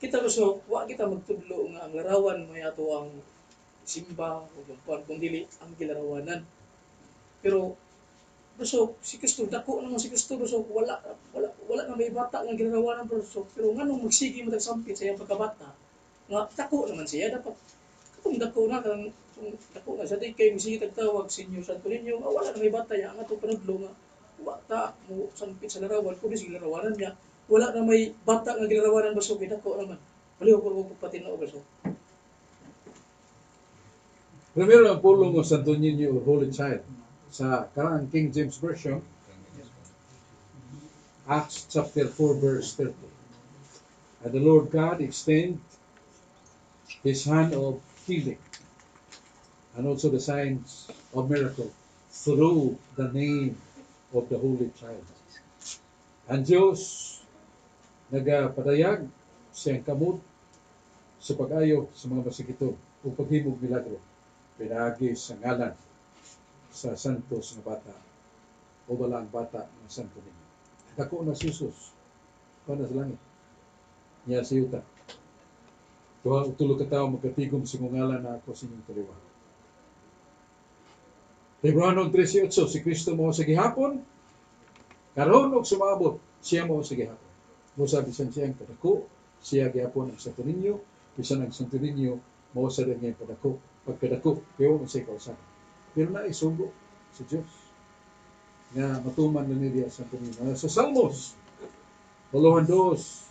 Kita so, wa kita magtudlo nga ang larawan mo ato ang simba o yung kuwan kung dili ang gilarawanan. Pero Bro, si Kristo, dako naman si Kristo, bro, wala, wala, wala na may bata nga ginarawanan, bro, pero nga nung magsigi mo sampit sa iyang pagkabata, nga dako naman siya, dapat katong dako na, kang ako na sa di kay bisita tawag senior sa Turinyo, ah, wala na may bata ya ang ato panudlo nga wata mo sampit sa larawan kundi sa larawanan niya wala na may bata nga gilarawanan baso gidako naman baliw ko ko patinaw baso Primero ang pulong o Santo Niño or Holy Child sa karang King James Version, Acts chapter 4 verse 30. And the Lord God extend His hand of healing and also the signs of miracle through the name of the Holy Child. Ang Diyos nagapadayag siyang kamot sa pag-ayo sa mga masikito o paghimog milagro pinagi sa ngalan sa santos nga bata o wala ang bata nga santo ninyo. Dako na si Jesus. Pana sa langit. Niya si Yuta. Tuha tulo ka tao magkatigom sa ngalan na ako sa inyong kaliwa. Hebrano 13.8 si Kristo mo sa gihapon. Karon og sumabot siya mo sa gihapon. Mo sabi sa siyang kadako siya gihapon ang santo ninyo bisan ang santo ninyo mo sa rin padako pagkadako pero sa ikaw sa pero na isugo sa Dios nga matuman na niya sa Panginoon sa Salmos Puluhan dos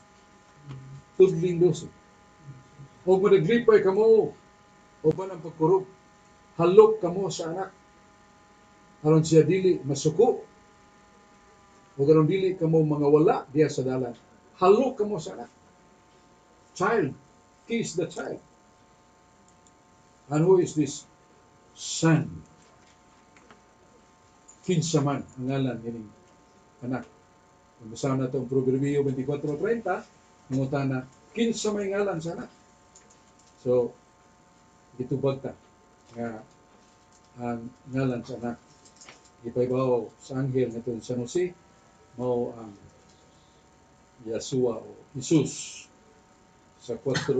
tudling dos. O managlipay kamo o ba ng pagkurog halok kamo sa anak aron siya dili masuko o garon dili kamo mga wala diya sa dalan halok kamo sa anak child kiss the child And who is this son? Kinsa man ang ngalan ining anak. Basahan na itong Proverbio 24.30, nanguta na, kinsa may ngalan sa anak. So, gitubag ta nga ang ngalan sa anak. Ipaybaw sa anghel na itong San Jose, mao ang Yasua o Jesus sa 4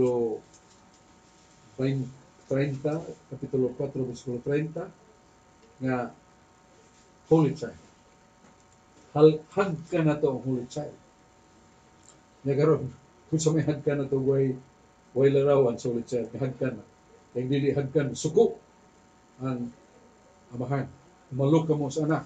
20 30, kapitulo 4, versikulo 30, nga Holy Child. Hag ka na to ang Holy Child. Nga karon, kung sa may hag ka na to, way, way larawan sa Holy Child, hag ka na. Kaya dili hag ka na, suko ang amahan. Umalok ka mo sa anak.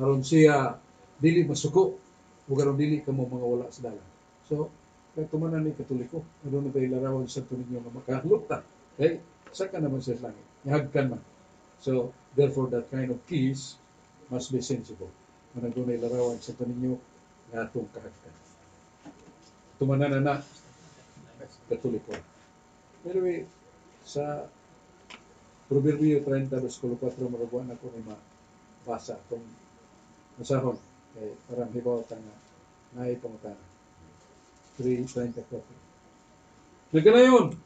Aron siya, dili masuko, o karon dili ka mo mga wala sa dalan. So, kaya tumanan ni Katoliko, ano na tayo larawan sa tunig nyo nga makahalok ta. Okay? Saka naman sa langit. Nihagkan man. So, therefore, that kind of kiss must be sensible. Managdunay larawan sa kaninyo nga atong kahagkan. Tumanan na na katoliko. Eh, sa Proverbio 30, versikulo 4, magabuan ako ni mabasa itong masahon. Kay parang hibaw ta nga naipangutana. 3.34. Nagka na yun.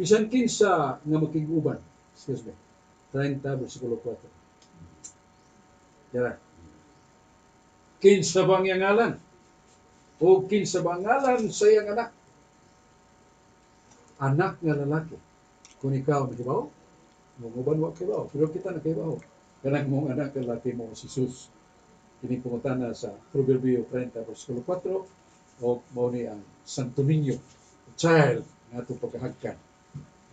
Bisan kinsa nga makiguban. Excuse me. 30 versikulo 4. Yara. Kinsa ba ang ngalan? O kinsa ba ang ngalan sa iyang anak? Anak nga lalaki. Kung ikaw nakibaw, munguban wa kibaw. Pero kita nakibaw. Kanang mong anak nga lalaki mo si Jesus. Kini pungutana sa Proverbio 30 versikulo 4 o mao ni ang Santo Niño, child nga itong pagkahagkan.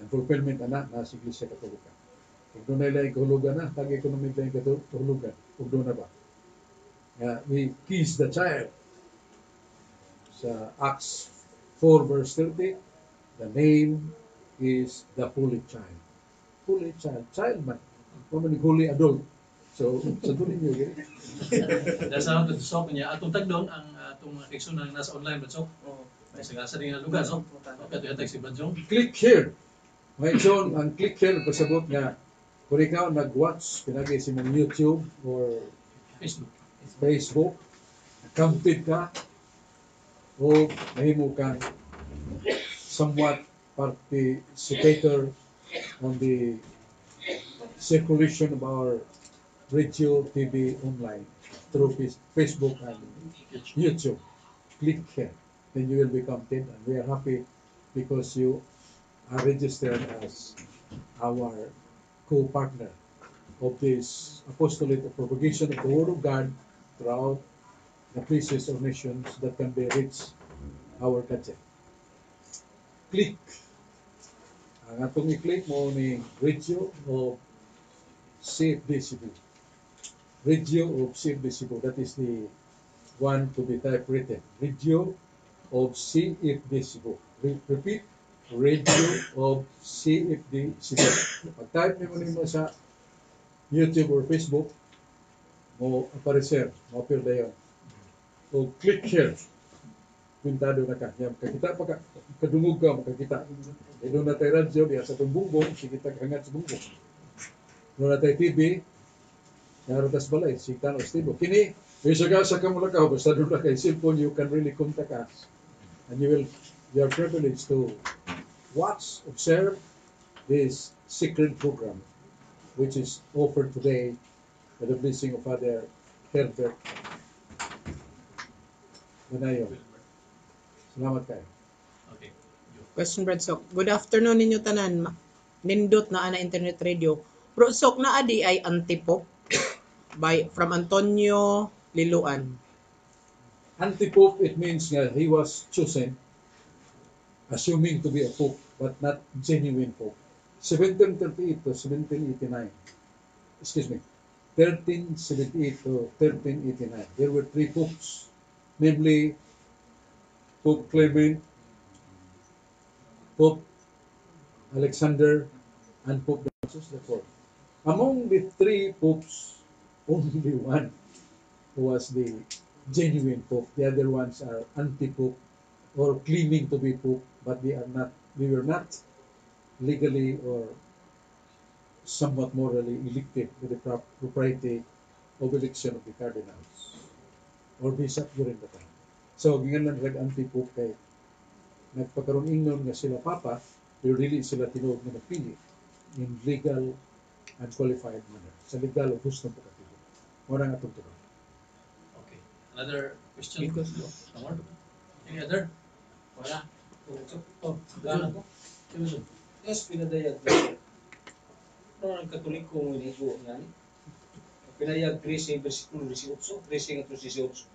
Ang fulfillment ana na sa Iglesia Katolika. Kung doon na ilang kahulugan na, tag economic lang kahulugan. Kung doon na ba? Nga, we kiss the child. Sa Acts 4 verse 30, the name is the Holy Child. Holy Child. Child man. Man holy adult. So, sa ninyo, gini. Dahil sa akin, so, niya, atong tagdon, ang atong mga kekso na nasa online, but so, may sagasa din nga lugar, so, okay, ito si Badjong. click here. May zone, ang click here, pasabot nga, kung ikaw nag-watch, pinagi si mong YouTube or Facebook. Facebook, accounted ka, o mahimo kang somewhat participator on the circulation of our radio, TV, online through Face- Facebook and YouTube. Click here, then you will become 10 and we are happy because you are registered as our co-partner of this apostolate of propagation of the Word of God throughout the places or nations that can be reached our country. Click Ang atong i-click mo ni radio of CFD Cebu. Radio of CFD Cebu. That is the one to be typewritten. Radio of CFD Cebu. Re- repeat, Radio of CFD Cebu. Pag-type nimo nimo sa YouTube or Facebook, mo aparecer, mo appear na. So, click here. Pintado na ka. Yan, kakita pa ka. Kadungog ka, makakita. E doon na tayo radyo, diya sa itong bungbong, sige ta kahangat sa bungbong. Doon na tayo TV, Yaro tas balay, si Tano Estibo. Kini, may sagasa ka mula ka, basta doon na kay cellphone, you can really contact us. And you will, you are privileged to watch, observe this secret program, which is offered today with the blessing of Father Herbert Manayo. Salamat kayo. Okay. Question Brad Sok. Good afternoon ninyo tanan. Ma- Nindot na ana internet radio. Bro Sok na adi ay antipop by from Antonio Liluan. Anti-pope, it means nga he was chosen, assuming to be a pope, but not genuine pope. 1738 to 1789. Excuse me. 1378 to 1389. There were three popes, namely Pope Clement, Pope Alexander, and Pope Damasus IV. Among the three popes, only one was the genuine pope. The other ones are anti-pope or claiming to be pope, but they are not. They were not legally or somewhat morally elected with the prop- propriety of election of the cardinals or bishop during the time. So, gingan lang anti-pope kay nagpakaroon ingnon nga sila papa, pero dili sila tinuod nga napili in legal and qualified manner. Sa legal o gusto po kapili. Wala nga itong turon. Okay. Another question? Because- No? Any other? Wala. Oh, gana ko. Yes, pinadayag. Ano ang katoliko mo inigo yan? Pinayag 13, versikulo 18, 13 at 18.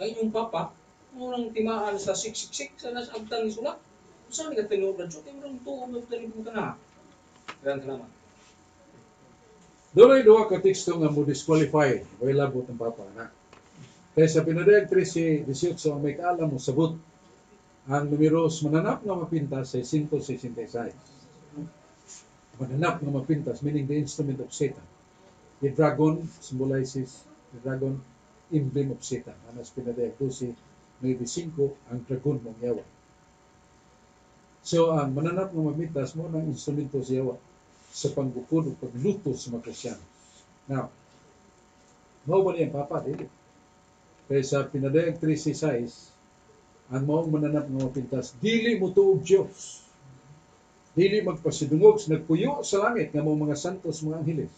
Ngayon yung papa, unang timaan sa 666 sa agtang ni Sula. Saan ni ka tinuod na Diyos? Kaya mo nang tuon na talibong ka na. Maraming salamat. Doon ay duha ka teksto nga mo disqualify. Way labot ng papa na. Kaya sa pinadayag 13, 18 ang may kaalam mo sabot ang numeros mananap nga mapintas sa 166. Mananap nga mapintas, meaning the instrument of Satan. The dragon symbolizes the dragon emblem of Satan. Anas pinadayag 12, maybe 5, ang dragon mong yawa. So, ang mananap nga mapintas mo ng instrumento sa yawa sa panggukod o pagluto sa mga Krisyano. Now, mao ba papa? Dili. Kaya sa pinadayag 3.6, ang maong mananap nga mapintas, dili mo tuog Diyos. Dili magpasidungog nagpuyo sa langit mga mga santos mga angeles.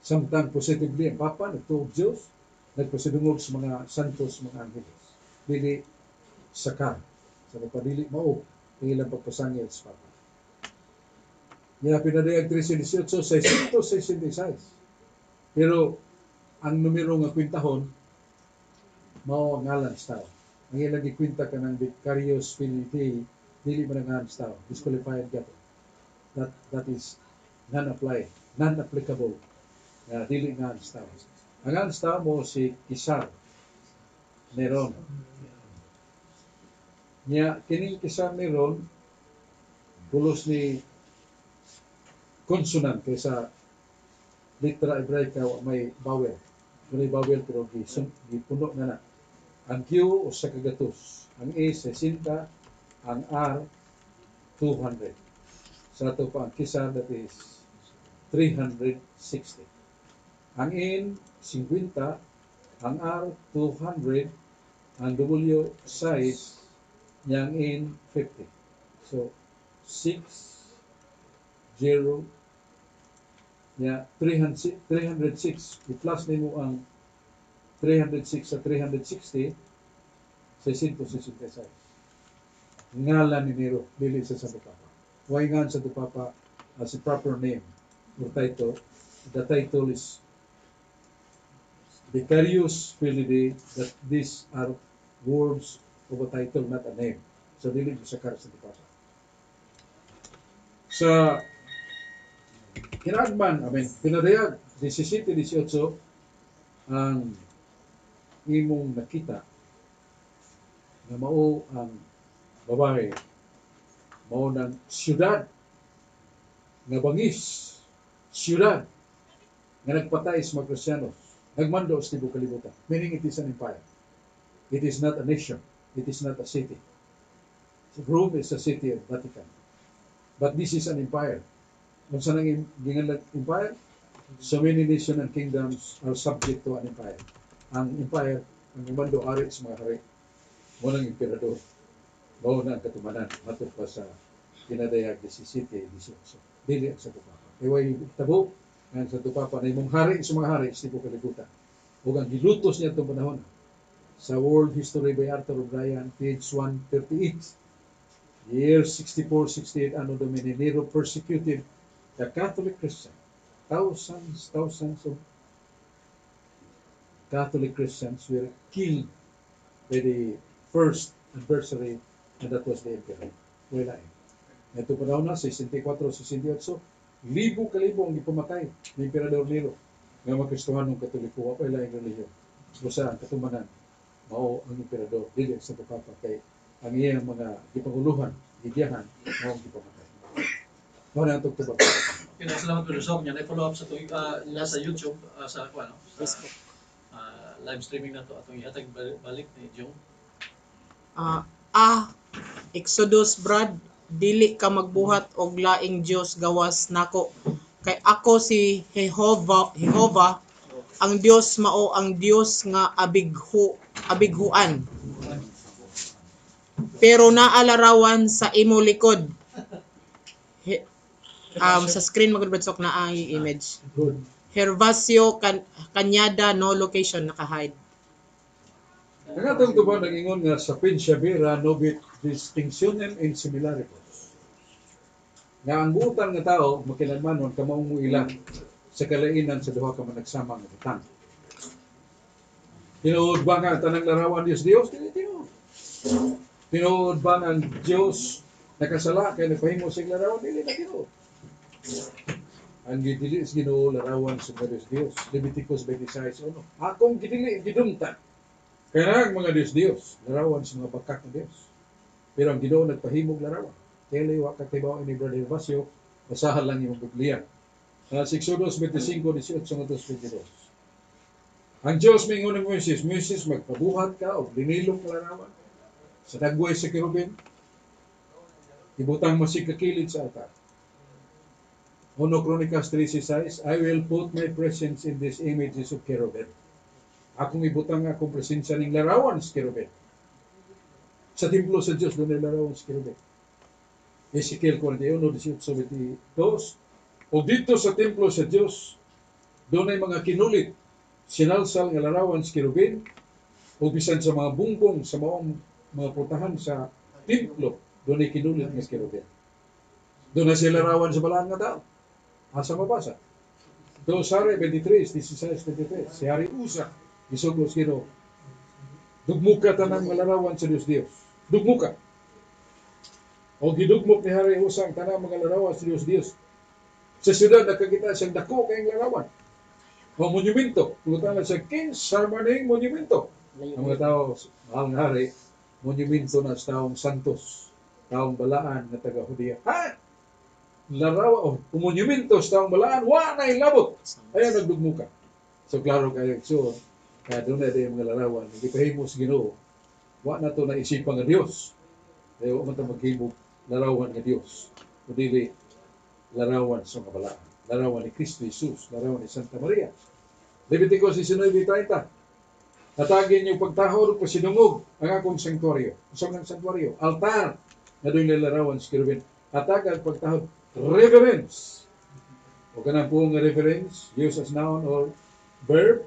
Samtang positively ang papa nagtuog Diyos, nagpasidungog sa mga santos mga angeles. Dili sakar. Sa magpadili mao, ilang pagpasangil sa papa. Niya pinadayag 1318 sa 166. Pero ang numero nga kwintahon mao ang ngalan sa tao. Ang ilang gikwinta ka ng Vicarious Filii, dili man ang ngalan sa tao. Disqualified ka. That, that is non-apply, non-applicable. Na dili ngalan sa tao. Ang ngalan sa mo si Kisar Neron. Niya, kining Kisar Neron, pulos ni consonant kaysa litra Hebraica wa may vowel. May vowel pero gipuno na na. Ang Q usa ka gatos, ang A 60, ang R 200. Sa ato pa ang kisa that is 360. Ang N 50, ang R 200, ang W size niyang N 50. So 6 0 ya 300 306 i-plus nimo ang 306 sa 360 666 ngalan ni Nero dili sa Santo Papa why nga sa Santo Papa as a proper name. Or title the title is Vicarious Filii that these are words of a title not a name. So dili sa Papa sa kinagman, I mean, pinadayag 17-18 ang imong nakita na mao ang babae mao ng siyudad nga bangis siyudad nga nagpatay sa mga Kristiyanos nagmando sa tibok kalibutan meaning it is an empire. It is not a nation. It is not a city. Rome is a city of Vatican. But this is an empire. Kung saan ang gingalag empire so many nations and kingdoms are subject to an empire. Ang empire ang umando ari sa mga hari mo ng emperador mao na ang katumanan matod pa sa pinadayag 17 18 dili sa tupapa kay way tabo nga sa tupapa na imong hari sa mga hari tibok kalibutan ug ang gilutos niya itong panahon. Sa World History by Arthur O'Brien page 138 year 64-68 Anno Domini Nero persecuted the Catholic Christian. Thousands thousands of Catholic Christians were killed by the first adversary and that was the emperor. Wala eh. Ito pa daw na, 64-68, libo kalibo ang ipamatay ng emperador Nero nga makristuhan ng katoliko, wala yung relihiyon. Busa ang katumanan, mao ang emperador, dili sa pagpapa kay ang iyang mga gipanguluhan, gigiyahan, mao ang ipamatay. Mao na ang tugtubag. Kaya salamat po Luzon. Yan ay follow up sa tuwing uh, nasa YouTube, uh, sa, ano, sa ah, live streaming na to atong ihatag balik, balik ni Jong. Ah, ah, Exodus Brad, dili ka magbuhat og laing Dios gawas nako. Kay ako si Jehova, Jehova, ang Dios mao ang Dios nga abighu, abighuan. Pero naalarawan sa imo likod. He- um, sa screen magud sok na ang image. Hervasio kan Kanyada no location naka-hide. Ang atong tuban nag-ingon nga sa Pinsya Bira, nobit distinctionem in similarities. Nga ang buutan nga tao, makilanmanon, kamaong mo ilang sa kalainan sa duha ka managsama nga butang. Tinuod ba nga tanang larawan Dios Dios? Dili tinuod. Tinuod ba nga Dios nakasala kay nagpahimo sa larawan? Dili na tinuod. Ang gidili sa Ginoo larawan sa mga Dios Dios. Leviticus 26 ano. Akong gidili gidumtan. Kaya mga Diyos-Diyos, larawan sa mga bakak ng Diyos. Pero ang Ginoo nagpahimog larawan. Kaya liwa katibaw ni Brother Vasio, basahan lang yung Biblia. Sa Exodus 25, 18, 22. Ang Diyos mingon ng Moises, Moises, magpabuhat ka o linilong ka larawan. Sa dagway sa kirubin, ibutang mo si kakilid sa altar. Uno Chronicles 3.6 I will put my presence in these images of cherubim akong ibutang akong presensya ning larawan sa kirubin. Sa templo sa Dios doon larawan sa kirubin. Ezekiel 41, 18, 22. O dito sa templo sa Dios, doon ay mga kinulit, sinalsal nga larawan sa kirubin, o bisan sa mga bungbong sa maong mga putahan sa templo, doon ay kinulit nga kirubin. Doon na sila larawan sa balaan nga tao. Asa mabasa? Doon sa Hari 23, 16, 23. Si Hari Usa, Gisugos Ginoo. Dugmuka tanang malarawan sa Dios Dios. Dugmuka. O gidugmok ni Hari Usang tanang mga larawan sa Dios Dios. Sa syudad nakakita siyang dako kayong larawan. O monumento. Tulutan sa King Sarmaning Monumento. Ang mga tao, nga hari, monumento na sa taong santos, taong balaan na taga-Hudiya. Ha? Larawan, o monumento sa taong balaan, wa na ilabot. Ayan, nagdugmuka. So, klaro kayo, so, kaya doon na din mga larawan, hindi pahimos ginoo. Wa na to na isipan nga Dios. Kaya wa man ta maghimog larawan nga Dios. Kundi larawan sa mga balaan. Larawan ni Kristo Jesus, larawan ni Santa Maria. Leviticus 19:30. Natagin yung pagtahor ko sinungog ang akong sanktuaryo. Usang ng sanktuaryo, altar na doon larawan sa kirubin. Hatag ang pagtahor, reverence. O kanang po nga reverence, use as noun or verb,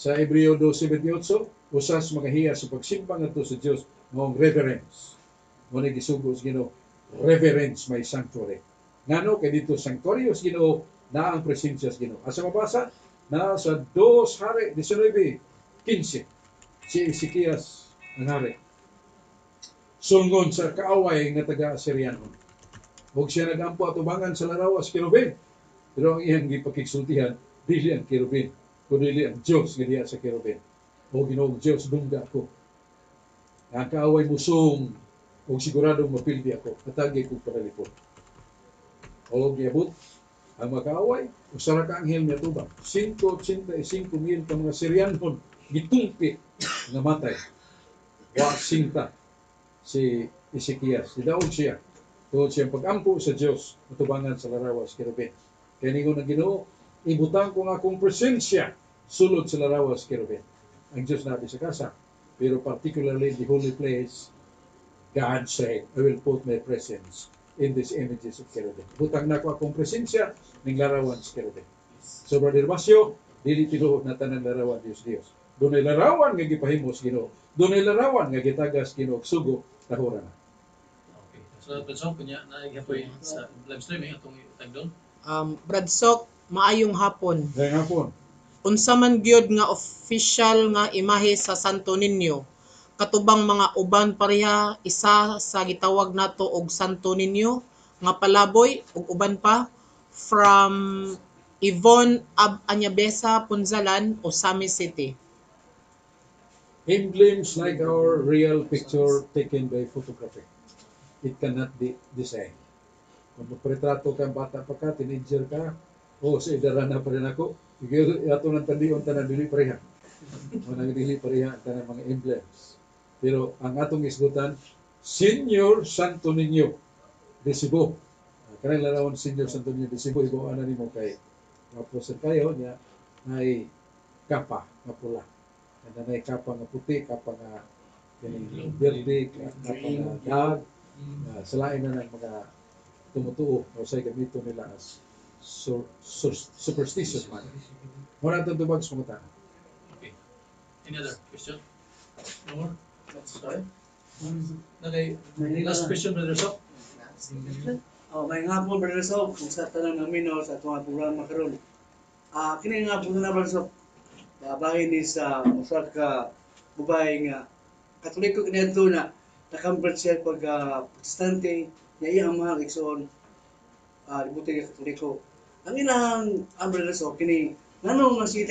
sa Hebreo 12:28 usas mga hiya sa pagsimpang ato sa Dios mong reverence. Mo ni gisugo sa Ginoo reverence my sanctuary. Ngano kay dito sanctuary sa Ginoo na ang presensya sa Ginoo. Asa mabasa? Na sa 2 Hari 19:15 si Ezekias ang hari. Sulngon sa kaaway nga taga Assyrianon Huwag siya nagampo atubangan sa larawas kirubin. Pero ang iyang gipakigsultihan, dili ang kirubin, kundi dili ang Diyos nga diya sa kirubin. O ginoong Diyos, dungga ako. Ang kaaway musong, o siguradong mapildi ako, atagi kong panalipod. O giabot, ang mga kaaway, usara ka anghel niya tubang. 185 mil ka mga Siryanon, gitumpi matay. Wa sinta si Ezekias. Sidaog siya. Tuhod siyang pag-ampo sa Diyos, matubangan sa larawas kirubin. Kaya ningo na ginoo, ibutang ko nga akong presensya sulod sa larawas kirubin. Ang Diyos nabi sa kasa. Pero particularly in the holy place, God said, I will put my presence in these images of cherubim. Butang na ko akong presensya ng larawan sa cherubim. So, Brother Basyo, dili tinuod na tanang larawan Dios Dios. Doon ay larawan nga gipahimos Ginoo. Doon ay larawan nga gitagas Ginoo og sugo tahura na. Okay. So, Brad kunya na igapoy sa live streaming atong tag doon. Um, Brad Sok, maayong hapon. Dahil nga po, unsa man gyud nga official nga imahe sa Santo Niño katubang mga uban pareha isa sa gitawag nato og Santo Niño nga palaboy ug uban pa from Yvonne Ab Anyabesa Punzalan Osami City emblems like our real picture taken by photography. It cannot be designed. Kung magpretrato ka, bata pa ka, teenager ka, o sa idara na pa rin ako, igil ato ng tandiyon tanan dili pareha. O nang dili pareha ang tanan mga emblems. Pero ang atong isgutan, Senior Santo Niño de Cebu. Kanang larawan Senior Santo Niño de Cebu, ibo ana nimo kay Tapos kayo niya ay kapa nga pula. Kada na kapa nga puti, kapa nga kining verde, kapa nga dag, uh, salain na ng mga tumutuo o sa gamito nila as sur, sur, superstitious man. Muna sa mga tanong. Okay. Any other question? No more? That's right. Okay. Last question, Brother Sok. Oh, may nga po Brother Sob, kung sa tanang namin no, sa itong programa karon. Ah, kini nga po na Brother Sob, babahin ni sa usa ka babae nga katoliko kaniadto na nakambrad siya pag uh, protestante niya iyang mga igsoon ah libuti ka katoliko. Ang ilang ang Brother Sob kini ngano nga si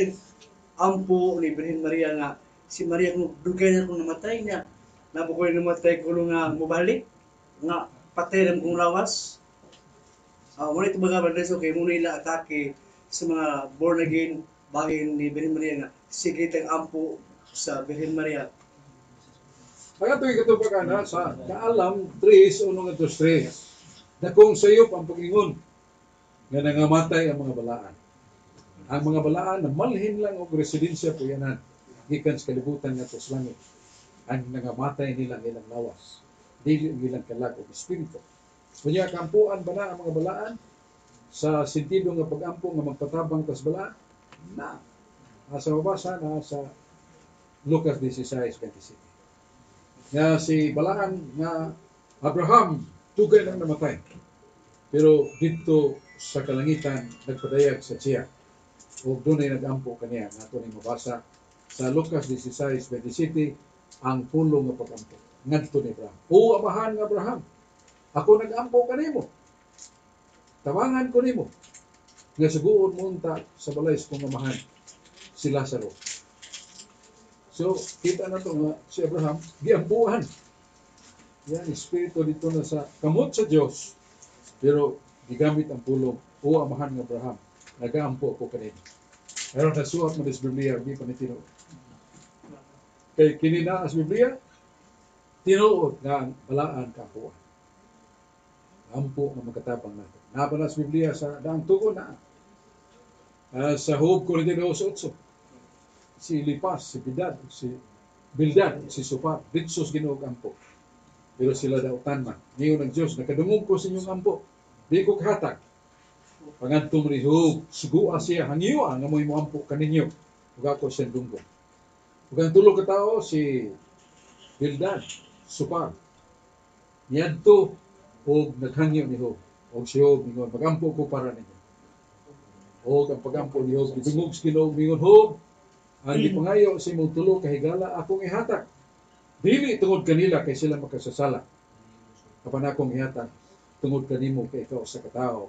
ampo ni Birhen Maria nga si Maria kung dugay na kung namatay niya nabukoy namatay ko nga mubalik nga patay rin kong lawas Uh, muna ito mga brothers, okay, muna ila atake sa mga born again bahin ni Birhen Maria nga sikritang ampo sa Birhen Maria. Ang atong ikatubagan na sa kaalam 3 unong atos 3. Na kung sayop ang pag-ingon nga nangamatay ang mga balaan. Ang mga balaan na malhin lang og residensya po yanan gikan sa kalibutan nga sa langit. Ang nangamatay nilang ilang lawas. Dili ang ilang kalag o espiritu. Kunya kampuan ba na ang mga balaan sa sentido nga pag-ampo nga magpatabang tas balaan? Na. Nasa mabasa na sa Lucas 16:27 nga si Balaan nga Abraham tugay lang namatay. Pero dito sa kalangitan nagpadayag sa siya. O doon ay nagampo kaniya nga ito mabasa sa Lucas 16:27 ang pulong nga pagampo ngadto ni Abraham. O amahan nga Abraham, ako nagampo kanimo. Tawangan ko nimo. Nga suguon mo unta sa balay kong amahan si Lazaro. So, kita na to nga si Abraham, giampuan. Yan, espiritu dito na sa kamot sa Diyos, pero gigamit ang pulong o amahan ng Abraham. Nagaampo ako kanina. Pero nasuhat mo sa Biblia, di pa ni. Kay kinina as Biblia, tinuod nga ang balaan kaampuan. Ampo nga magkatabang nato. Nabala sa Biblia sa daang tugon na. Ah, sa Hub 42:8 si Lipas, si Bidad, si Bildad, si Supar, ditsos ginuog ampo. Pero sila daw tanman. Ngayon ng Diyos, nakadungog ko sa inyong ampo. Di ko kahatag. Pangadto mo ni sugua siya, hangiwa nga mo'y mo ampo kaninyo. Ug ako siyang dunggong. Ug ang tulo ka tao, si Bildad, Supar. Niadto, og naghangyo ni Hub. Og si Hub, mingon, magampo ko para ninyo. Og ang pagampo ni Hub, gidungog sa Ginoo mingon, Hub, ang gipangayo si mong tulo kahigala akong ihatag. Dili tungod kanila kay sila makasasala. Kapan akong ihatag tungod kanimo kay ikaw sa katao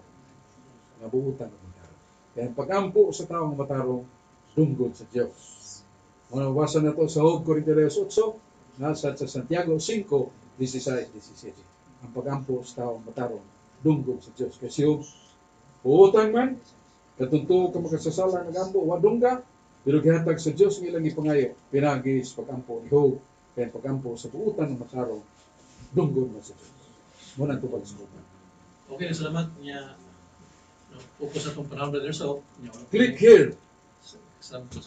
nga buutan ng matarong. Kaya ang pagampo sa taong matarong dunggod sa Dios. Mga basa na to sa Hog Corintios 8, nasa sa Santiago 5, 16, 17. Ang pagampo sa taong matarong dunggod sa Dios. Kasi yung buutan man, katunto ka makasasala ng gambo, wadungga, pero gihatag sa Dios ng ilang ipangayo, pinagi sa pagampo ni Hog, kaya ang pagampo sa buutan ng matarong dunggod na sa Dios. Muna sa buutan. Okay, salamat niya. Focus atong panahon brother so. Click here.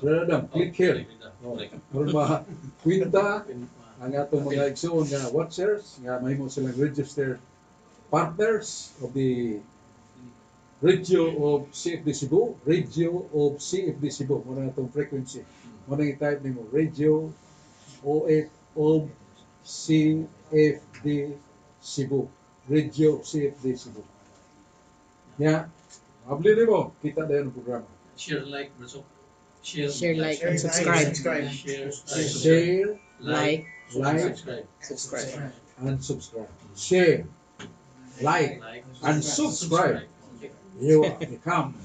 Brother Adam, Oh, click here. click na. Oh, Click. Aron makwinta Pin- ang atong mga igsoon nga watchers nga mahimo silang registered partners of the Radio of CFD Cebu, Radio of CFD Cebu, muna na itong frequency. Muna i-type nimo Radio OF of CFD Cebu. Radio CFD Cebu. Ya, abli nimo kita dayon ang programa. Share, like, so. Share, Share, like, Share, and subscribe. subscribe. Share, Share, Like, like, subscribe. subscribe. and subscribe. Share, like, Like, and subscribe. You become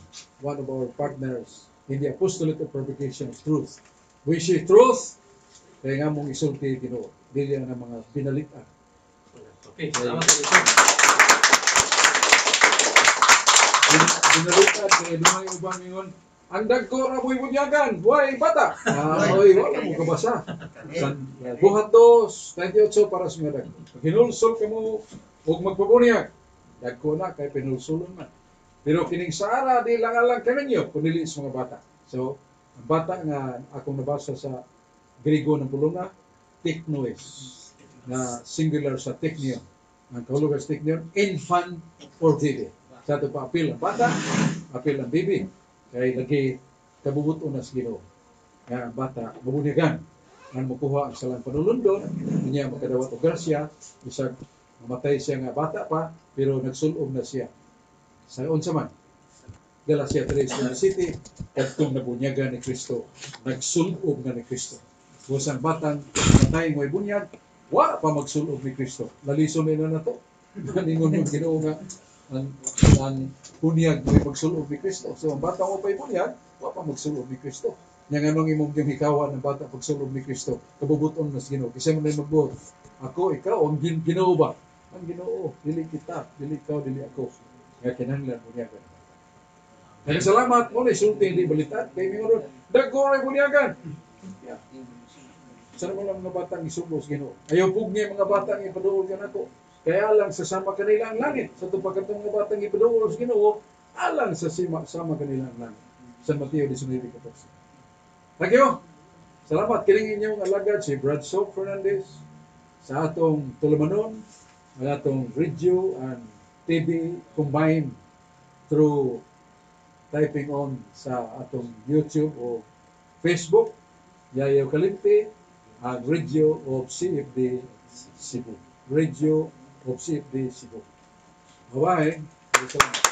one of our partners in the apostolate of propagation of truth. We see truth, kaya nga mong isulti ginoo. Dili ang mga binalitan. Okay, salamat. brother. Bin- Binalitan, kaya naman yung ubang ingon, ang dagko na mo'y bunyagan, buhay bata. Ah, oy, wala mo kabasa. Buhat dos, 28 para sa mga dagko. Hinulsol ka mo, huwag magpabunyag. Dagko na, kay pinulsulon man. Pero kining sara, di lang alang kaninyo, kunili sa mga bata. So, ang bata nga akong nabasa sa Grigo ng Pulunga, teknoes, na singular sa teknion. Ang kahulugan sa teknion, infant or baby. Sa ito pa apil ang bata, apil ang baby. Kaya lagi kabubuto na sa Ginoo. Nga ang bata, mabunyagan. Ang makuha ang salang panulundon, niya makadawat og grasya, isag mamatay siya nga bata pa, pero nagsulog na siya. Sa unsa man, dala siya Tres City, katong nabunyagan ni Kristo, nagsulog na ni Kristo. Kung ang batang matay mo'y bunyag, wa pa magsulog ni Kristo. Lalisod na na to. Maningon yung ginoo nga, ang, ang bunyag mo'y magsulog ni Kristo. So ang bata mo pa'y bunyag, wa pa magsulog ni Kristo. Yang anong imong yung hikawan ng bata pagsulog ni Kristo, kabubuton na ginoo. Kasi mo na magbuot. Ako, ikaw, ang gin ginoo ba? Ang ginoo, dili kita, dili ikaw, dili ako. Nga kinahanglan bunyagan. Kaya salamat mo na isulti hindi balitan. Kaya mga ron, dagko rin bunyagan. Yeah. Sana mo lang mga batang isubos ginoo. Ayaw pugni mga batang ipaduol ka na ko. Kaya lang sa sama kanila ang langit. Sa tupagkatong mga batang ipaduol sa ginoo, alang sa sima, sama kanila ang langit. San Mateo 19.14. Thank you. Salamat. Kiling inyong alagad si Brad Soap Fernandez sa atong tulumanon, ang atong radio and TV combined through typing on sa atong YouTube o Facebook, Yayaw Kalimpi, ang Radio of CFD Cebu. Radio of CFD Cebu. Bye-bye.